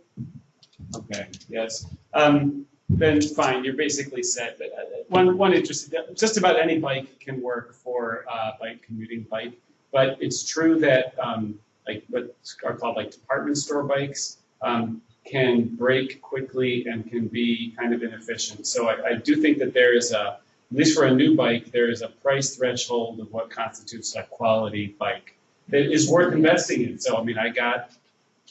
Speaker 3: Okay, yes. Um, then fine, you're basically set. But uh, one, one interesting, just about any bike can work for uh, bike commuting bike. But it's true that um, like what are called like department store bikes um, can break quickly and can be kind of inefficient. So I, I do think that there is a, at least for a new bike, there is a price threshold of what constitutes a quality bike that is worth investing in. So, I mean, I got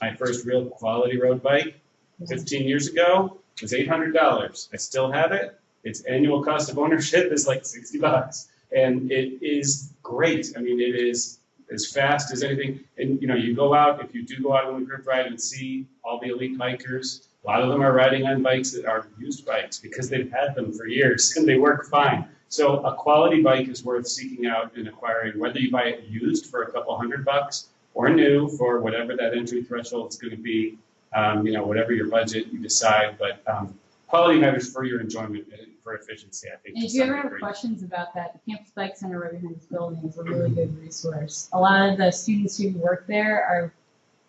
Speaker 3: my first real quality road bike 15 years ago. It was $800. I still have it. Its annual cost of ownership is like 60 bucks. And it is great. I mean, it is as fast as anything. And, you know, you go out, if you do go out on a group ride and see all the elite bikers, a lot of them are riding on bikes that are used bikes because they've had them for years and they work fine. So a quality bike is worth seeking out and acquiring, whether you buy it used for a couple hundred bucks or new for whatever that entry threshold is going to be. Um, you know, whatever your budget you decide, but um, quality matters for your enjoyment and for efficiency. I think.
Speaker 2: And
Speaker 3: to
Speaker 2: if you
Speaker 3: some
Speaker 2: ever have
Speaker 3: degree.
Speaker 2: questions about that, the Campus Bike Center right behind this building is a really good resource. A lot of the students who work there are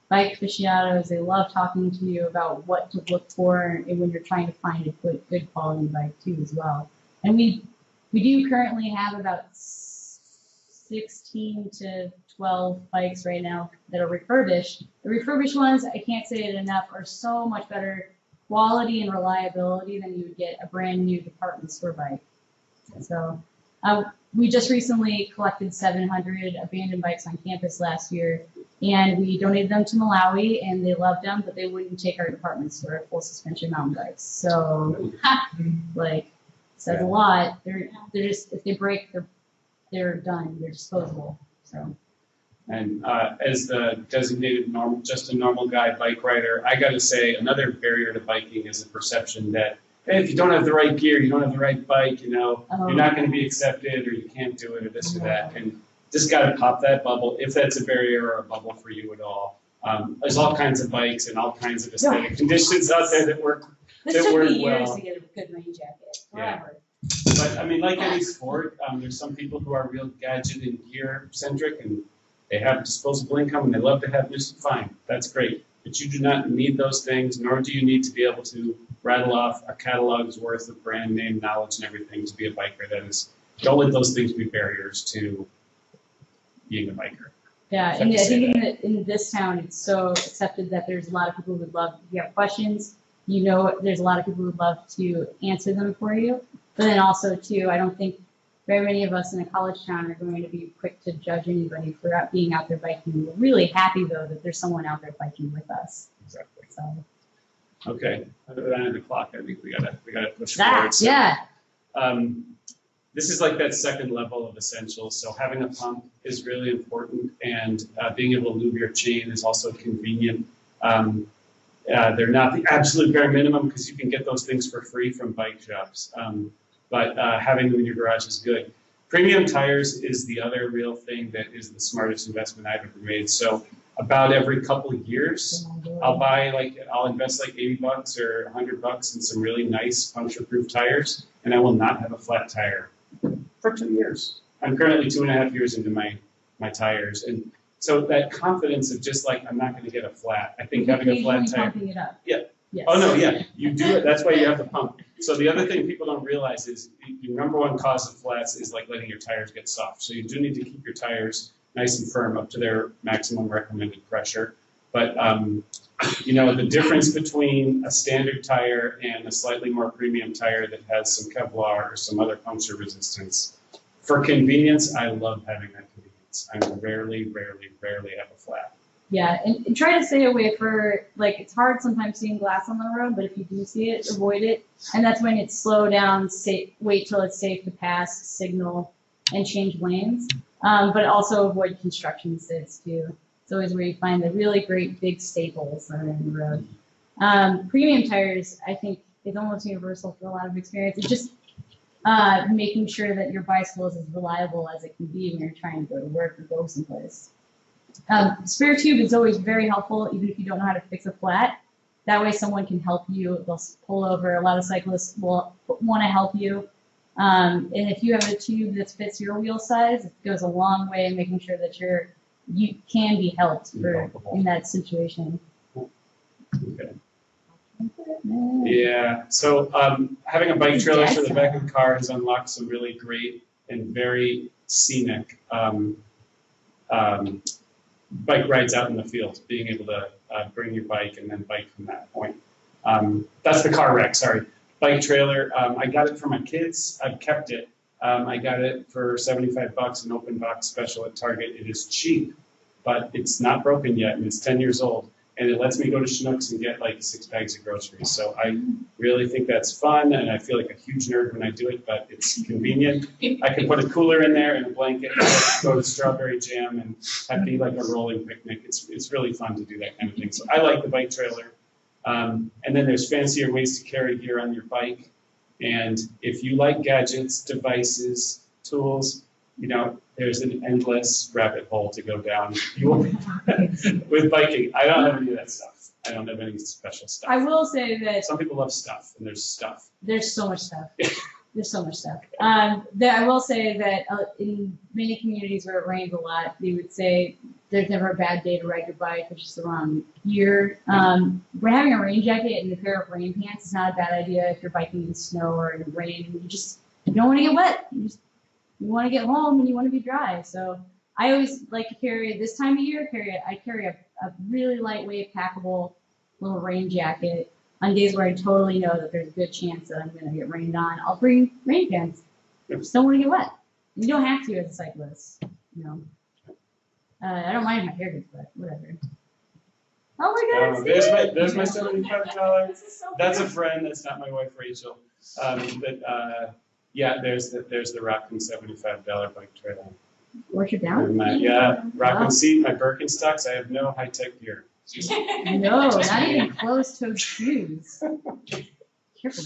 Speaker 2: bike aficionados. They love talking to you about what to look for and when you're trying to find a good, good quality bike too as well. And we we do currently have about 16 to 12 bikes right now that are refurbished. The refurbished ones, I can't say it enough, are so much better quality and reliability than you would get a brand new department store bike. So uh, we just recently collected 700 abandoned bikes on campus last year, and we donated them to Malawi, and they loved them, but they wouldn't take our department store full suspension mountain bikes. So, <laughs> like, says a lot. They're they're just if they break, they're they're done. They're disposable. So
Speaker 3: And uh, as the designated normal, just a normal guy bike rider, I got to say another barrier to biking is a perception that hey, if you don't have the right gear, you don't have the right bike, you know,
Speaker 2: Oh.
Speaker 3: you're not gonna be accepted, or you can't do it, or this or that, and just gotta pop that bubble, if that's a barrier or a bubble for you at all. Um, there's all kinds of bikes and all kinds of aesthetic conditions out there that work,
Speaker 2: This
Speaker 3: That
Speaker 2: took
Speaker 3: worked
Speaker 2: me years
Speaker 3: well.
Speaker 2: to get a good rain jacket,
Speaker 3: Yeah. but I mean, like any sport, um, there's some people who are real gadget and gear centric, and they have disposable income, and they love to have this, fine, that's great. But you do not need those things, nor do you need to be able to rattle off a catalog's worth of brand name knowledge and everything to be a biker. That is, don't let those things be barriers to being a biker.
Speaker 2: Yeah, and I think in, the, in this town, it's so accepted that there's a lot of people who would love, if you have questions, you know, there's a lot of people who would love to answer them for you. But then also too, I don't think very many of us in a college town are going to be quick to judge anybody for out- being out there biking. We're really happy though that there's someone out there biking with us,
Speaker 3: Exactly.
Speaker 2: so.
Speaker 3: Okay, other than the clock, I think we gotta, we gotta push
Speaker 2: That,
Speaker 3: forward. So,
Speaker 2: yeah,
Speaker 3: Um, this is like that second level of essentials. So having a pump is really important, and uh, being able to lube your chain is also convenient. Um, uh, they're not the absolute bare minimum because you can get those things for free from bike shops, um, but uh, having them in your garage is good. Premium tires is the other real thing that is the smartest investment I've ever made. So about every couple of years, I'll buy like, I'll invest like eighty bucks or hundred bucks in some really nice puncture-proof tires, and I will not have a flat tire for two years. I'm currently two and a half years into my, my tires, and so that confidence of just like, I'm not gonna get a flat, I think having a flat tire. Yeah.
Speaker 2: Yes.
Speaker 3: Oh, no, yeah, you do it, that's why you have the pump. So the other thing people don't realize is, your number one cause of flats is like letting your tires get soft. So you do need to keep your tires nice and firm up to their maximum recommended pressure. But, um, you know, the difference between a standard tire and a slightly more premium tire that has some Kevlar or some other puncture resistance. For convenience, I love having that convenience. I rarely, rarely, rarely have a flat.
Speaker 2: Yeah, and, and try to stay away for like it's hard sometimes seeing glass on the road, but if you do see it, avoid it. And that's when it's slow down, safe, wait till it's safe to pass, signal, and change lanes. Um, but also avoid construction sites too. It's always where you find the really great big staples that are in the road. Um, premium tires, I think, is almost universal for a lot of experience. It's just uh, making sure that your bicycle is as reliable as it can be when you're trying to go to work or go someplace. Um, spare tube is always very helpful, even if you don't know how to fix a flat. That way, someone can help you. They'll pull over. A lot of cyclists will want to help you. Um, and if you have a tube that fits your wheel size, it goes a long way in making sure that you're you can be helped for in that situation.
Speaker 3: Okay. Yeah, so um, having a bike trailer for the back of the car has unlocked some really great and very scenic um, um, bike rides out in the field, being able to uh, bring your bike and then bike from that point. Um, that's the car wreck, sorry. Bike trailer, um, I got it for my kids, I've kept it. Um, I got it for 75 bucks, an open box special at Target. It is cheap, but it's not broken yet and it's 10 years old and it lets me go to Schnucks and get like six bags of groceries. So I really think that's fun, and I feel like a huge nerd when I do it, but it's convenient. I can put a cooler in there and a blanket, go to strawberry jam, and have be like a rolling picnic. It's it's really fun to do that kind of thing. So I like the bike trailer. Um, and then there's fancier ways to carry gear on your bike. And if you like gadgets, devices, tools, you know, there's an endless rabbit hole to go down. You will, <laughs> with biking, I don't have any of that stuff. I don't have any special stuff.
Speaker 2: I will say that
Speaker 3: Some people love stuff, and there's stuff.
Speaker 2: there's so much stuff. <laughs> There's so much stuff. Um, that I will say that uh, in many communities where it rains a lot, they would say there's never a bad day to ride your bike, which is the wrong year. Um, but having a rain jacket and a pair of rain pants is not a bad idea if you're biking in snow or in rain. You just don't want to get wet. You just you want to get home and you want to be dry. So I always like to carry this time of year. Carry I carry a, a really lightweight, packable little rain jacket on days where I totally know that there's a good chance that I'm going to get rained on, I'll bring rain pants. I just don't want to get wet. You don't have to as a cyclist, you know. Uh, I don't mind my hair gets wet, whatever. Oh my God!
Speaker 3: Uh, there's my there's my seventy-five dollars. <laughs>
Speaker 2: So
Speaker 3: That's a friend. That's not my wife Rachel. Um, but uh, yeah, there's the there's the rocking seventy-five dollar bike trailer.
Speaker 2: Orchard down?
Speaker 3: And my, yeah, rocking
Speaker 2: Wow.
Speaker 3: seat, my Birkenstocks. I have no high tech gear.
Speaker 2: No, not even closed-toed shoes. Careful.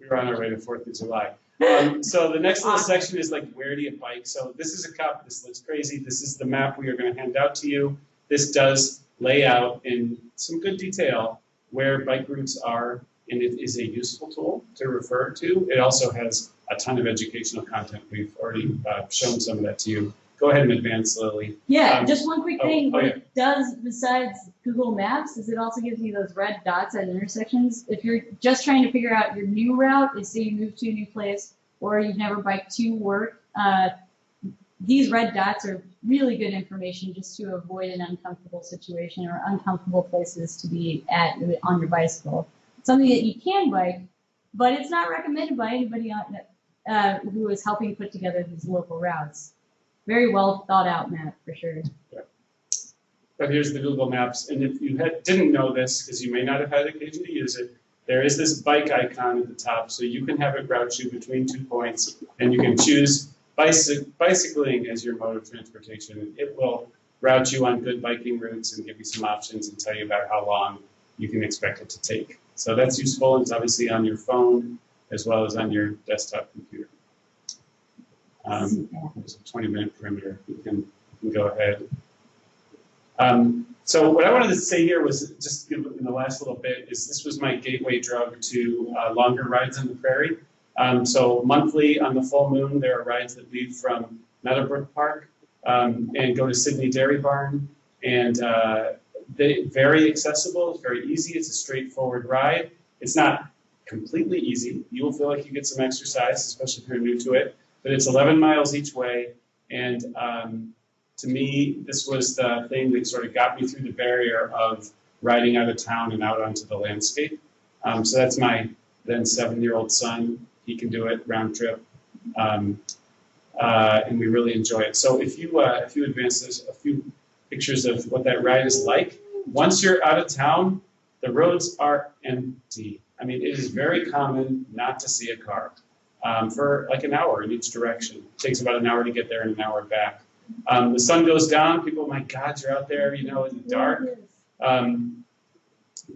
Speaker 3: We were on our way to Fourth of July. Um, so the next little section is like, where do you bike? So this is a cup, this looks crazy. This is the map we are gonna hand out to you. This does lay out in some good detail where bike routes are, and it is a useful tool to refer to. It also has a ton of educational content. We've already uh, shown some of that to you. Go ahead and advance, Lily.
Speaker 2: Yeah,
Speaker 3: Um,
Speaker 2: just one quick
Speaker 3: oh,
Speaker 2: thing,
Speaker 3: oh,
Speaker 2: what
Speaker 3: yeah.
Speaker 2: it does besides Google Maps is it also gives you those red dots at intersections. If you're just trying to figure out your new route, is say you move to a new place or you've never biked to work, uh, these red dots are really good information just to avoid an uncomfortable situation or uncomfortable places to be at on your bicycle. Something that you can bike, but it's not recommended by anybody on, uh, who is helping put together these local routes. Very well thought out map for sure.
Speaker 3: But here's the Google Maps, and if you had, didn't know this, because you may not have had occasion to use it, there is this bike icon at the top, so you can have it route you between two points, and you can choose bicy- bicycling as your mode of transportation. And it will route you on good biking routes and give you some options and tell you about how long you can expect it to take. So that's useful, and it's obviously on your phone as well as on your desktop computer. Um, there's a 20 minute perimeter. You can, you can go ahead. Um, so what I wanted to say here was just in in the last little bit is this was my gateway drug to uh, longer rides on the prairie. Um, so monthly on the full moon, there are rides that leave from Meadowbrook Park um, and go to Sidney Dairy Barn, and uh, they very accessible. It's very easy. It's a straightforward ride. It's not completely easy. You will feel like you get some exercise, especially if you're new to it. But it's 11 miles each way, and um, to me, this was the thing that sort of got me through the barrier of riding out of town and out onto the landscape. Um, so that's my then seven-year-old son. He can do it round trip, um, uh, and we really enjoy it. So if you uh, if you advance this, a few pictures of what that ride is like. Once you're out of town, the roads are empty. I mean, it is very common not to see a car um, for like an hour in each direction. It takes about an hour to get there and an hour back. Um, the sun goes down, people, my God, you're out there, you know, in the dark. Um,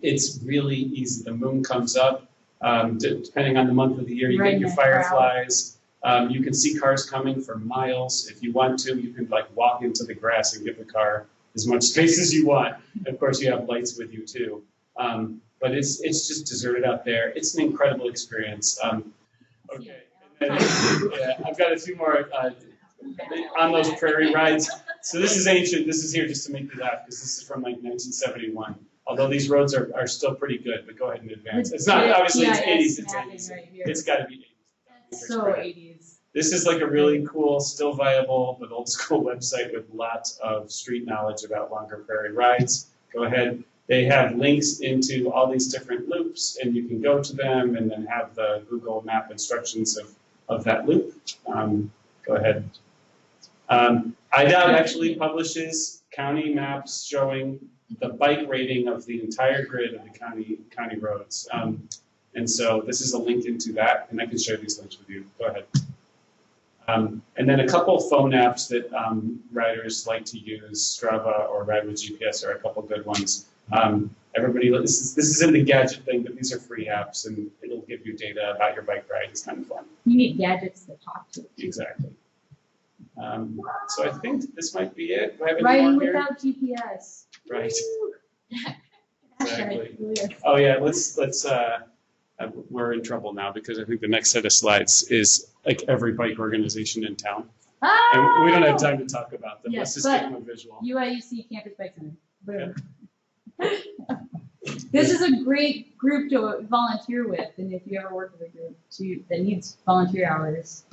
Speaker 3: it's really easy. The moon comes up. Um, d- depending on the month of the year, you
Speaker 2: Right
Speaker 3: get your fireflies. Um, you can see cars coming for miles. If you want to, you can like walk into the grass and give the car as much space as you want. Of course, you have lights with you too. Um, but it's it's just deserted out there. It's an incredible experience. Um, okay, and then, <laughs> yeah, I've got a few more uh, on those prairie rides. So this is ancient. This is here just to make you laugh because this is from like 1971. Although these roads are, are still pretty good, but go ahead and advance. It's not obviously it's 80s. It's 80s.
Speaker 2: Right.
Speaker 3: It's got to be 80s.
Speaker 2: so 80s.
Speaker 3: This is like a really cool, still viable, but old school <laughs> website with lots of street knowledge about longer prairie rides. Go ahead. They have links into all these different loops, and you can go to them and then have the Google Map instructions of, of that loop. Um, go ahead. Um, IDOT actually publishes county maps showing the bike rating of the entire grid of the county county roads. Um, and so this is a link into that, and I can share these links with you. Go ahead. Um, and then a couple phone apps that um, riders like to use, Strava or Ride with GPS are a couple good ones. Um, everybody, this is, this is in the gadget thing, but these are free apps and it'll give you data about your bike ride. It's kind of fun.
Speaker 2: You need gadgets to talk to.
Speaker 3: Exactly. Um, so I think this might be it. Do I have any
Speaker 2: Riding
Speaker 3: more here?
Speaker 2: without GPS. <laughs>
Speaker 3: Right. Exactly. Oh yeah, let's let's. Uh, Uh, we're in trouble now because I think the next set of slides is like every bike organization in town, and we don't have time to talk about them. Let's
Speaker 2: Yes,
Speaker 3: just
Speaker 2: but-
Speaker 3: give them a visual.
Speaker 2: UIUC Campus Bike Center. Boom. <laughs> This is a great group to volunteer with, and if you ever work with a group to, that needs volunteer hours,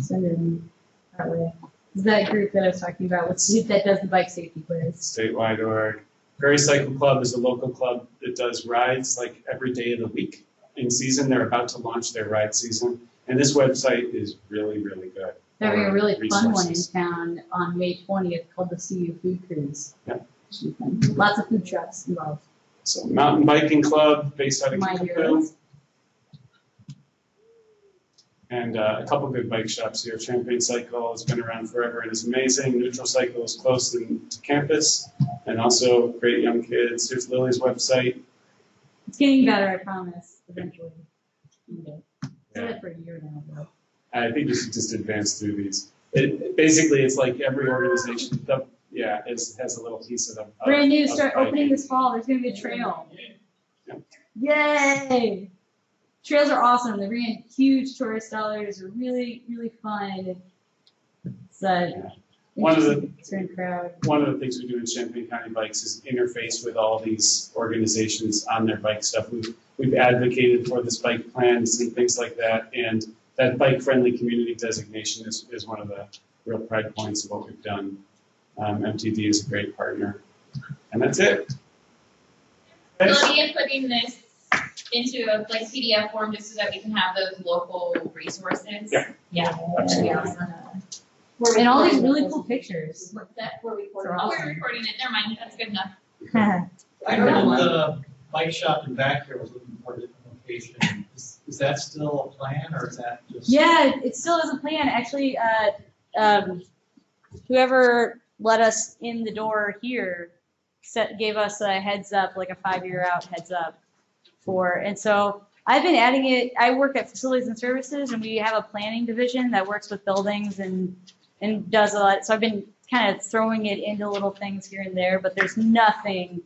Speaker 2: send in that way. Is that group that I was talking about, with, that does the bike safety quiz.
Speaker 3: Statewide org. Prairie Cycle Club is a local club that does rides like every day of the week. In season, they're about to launch their ride season, and this website is really really good.
Speaker 2: Having a really fun one in
Speaker 3: Resources.
Speaker 2: town on May twentieth called the CU Food Cruise.
Speaker 3: Yep.
Speaker 2: Should be fun. Lots of food trucks involved.
Speaker 3: So Mountain Biking Club based out of
Speaker 2: My
Speaker 3: Kickapoo.
Speaker 2: heroes.
Speaker 3: And uh, a couple good bike shops here. Champaign Cycle has been around forever and is amazing. Neutral Cycle is close to campus and also great young kids. Here's Lily's website.
Speaker 2: It's getting better, I promise, eventually. Okay. Did it for a year now, though.
Speaker 3: I think you should just advance through these. It, basically, it's like every organization, the, yeah, it's, has a little piece of. them.
Speaker 2: Brand new, start opening this fall, there's gonna be a trail.
Speaker 3: Yep.
Speaker 2: Yay! Trails are awesome, they bring in huge tourist dollars, they're really, really fun. It's uh, a
Speaker 3: One of the-
Speaker 2: crowd.
Speaker 3: One of the things we do in Champaign County Bikes is interface with all these organizations on their bike stuff. We've, we've advocated for this bike plans and things like that, and that bike-friendly community designation is, is one of the real pride points of what we've done. Um, MTD is a great partner, and that's it.
Speaker 5: Will be putting this into a like PDF form just so that we can have those local resources.
Speaker 3: Yeah.
Speaker 5: Yeah. that'd be awesome.
Speaker 2: And all these really cool pictures.
Speaker 5: What's that?
Speaker 7: We're recording.
Speaker 2: They're
Speaker 5: Oh,
Speaker 2: awesome.
Speaker 5: we're recording it, never mind, that's good enough. <laughs>
Speaker 8: I heard the bike shop in back here was looking for a different location. Is, is that still a plan or is that just?
Speaker 2: Yeah, it still is a plan. Actually, uh, um, whoever let us in the door here set, gave us a heads up, like a five-year out heads up for, and so I've been adding it, I work at facilities and services and we have a planning division that works with buildings and, and does a lot. So I've been kind of throwing it into little things here and there, but there's nothing,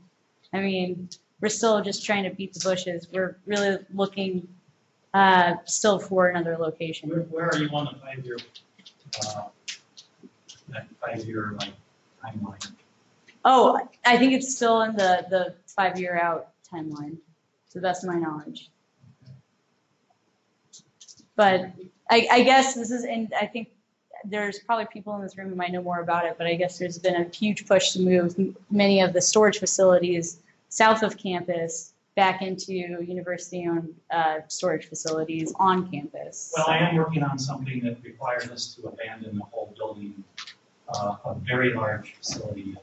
Speaker 2: I mean, we're still just trying to beat the bushes. We're really looking, uh, still for another location.
Speaker 8: Where, where are you on the five-year, uh, that five-year like timeline?
Speaker 2: Oh, I think it's still in the, the five-year out timeline, to the best of my knowledge. But I, I guess this is, and I think there's probably people in this room who might know more about it, but I guess there's been a huge push to move many of the storage facilities south of campus back into university-owned, uh, storage facilities on campus.
Speaker 8: Well, I am working on something that requires us to abandon the whole building, uh, a very large facility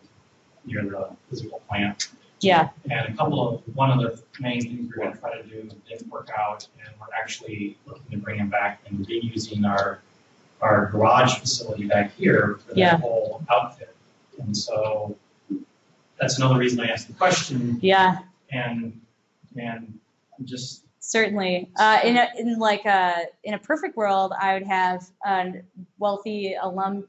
Speaker 8: near the physical plant.
Speaker 2: Yeah,
Speaker 8: And a couple of, one of the main things we're gonna try to do didn't work out, and we're actually looking to bring them back and reusing our, our garage facility back here for
Speaker 2: Yeah.
Speaker 8: that whole outfit. And so, that's another reason I asked the question,
Speaker 2: yeah.
Speaker 8: and, and just,
Speaker 2: Certainly. Uh, in a, in like a, in a perfect world, I would have a wealthy alum,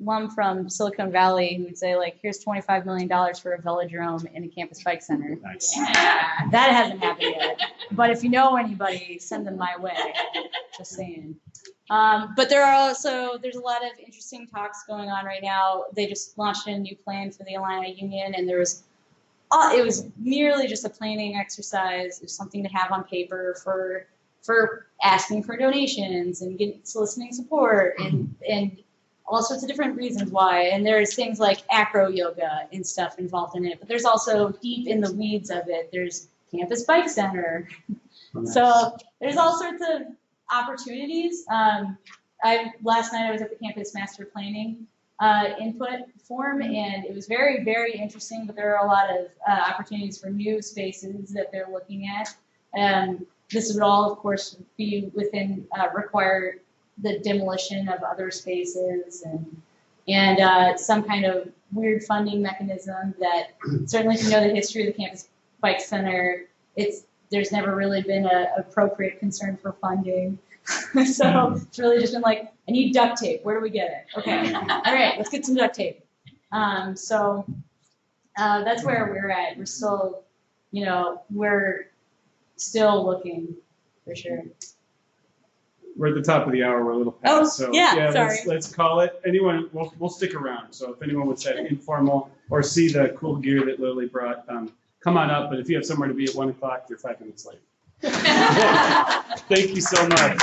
Speaker 2: alum from Silicon Valley who would say like, here's $25 million for a velodrome and a campus bike center.
Speaker 3: Nice.
Speaker 5: Yeah.
Speaker 2: That hasn't happened yet. But if you know anybody, send them my way. Just saying. Um, but there are also, there's a lot of interesting talks going on right now. They just launched a new plan for the Illini Union and there was, uh, it was merely just a planning exercise. It was something to have on paper for, for asking for donations and getting, soliciting support and, and all sorts of different reasons why. And there's things like acro yoga and stuff involved in it. But there's also deep in the weeds of it. There's campus bike center. <laughs> So there's all sorts of opportunities. Um, I last night I was at the campus master planning uh, input form, and it was very very interesting. But there are a lot of uh, opportunities for new spaces that they're looking at. Um, this would all, of course, be within uh, require the demolition of other spaces and and uh, some kind of weird funding mechanism that certainly if you know the history of the campus bike center, it's there's never really been a appropriate concern for funding. <laughs> so it's really just been like, I need duct tape. Where do we get it? Okay, <laughs> all right, let's get some duct tape. Um, so uh, that's where we're at. We're still, you know, we're still looking for sure.
Speaker 3: We're at the top of the hour, we're a little
Speaker 2: Oh,
Speaker 3: past, so,
Speaker 2: yeah,
Speaker 3: yeah,
Speaker 2: sorry.
Speaker 3: let's, let's call it. Anyone, we'll, we'll stick around, so if anyone would say informal or see the cool gear that Lily brought, um, come on up, but if you have somewhere to be at one o'clock, you're five minutes late. <laughs> Thank you so much.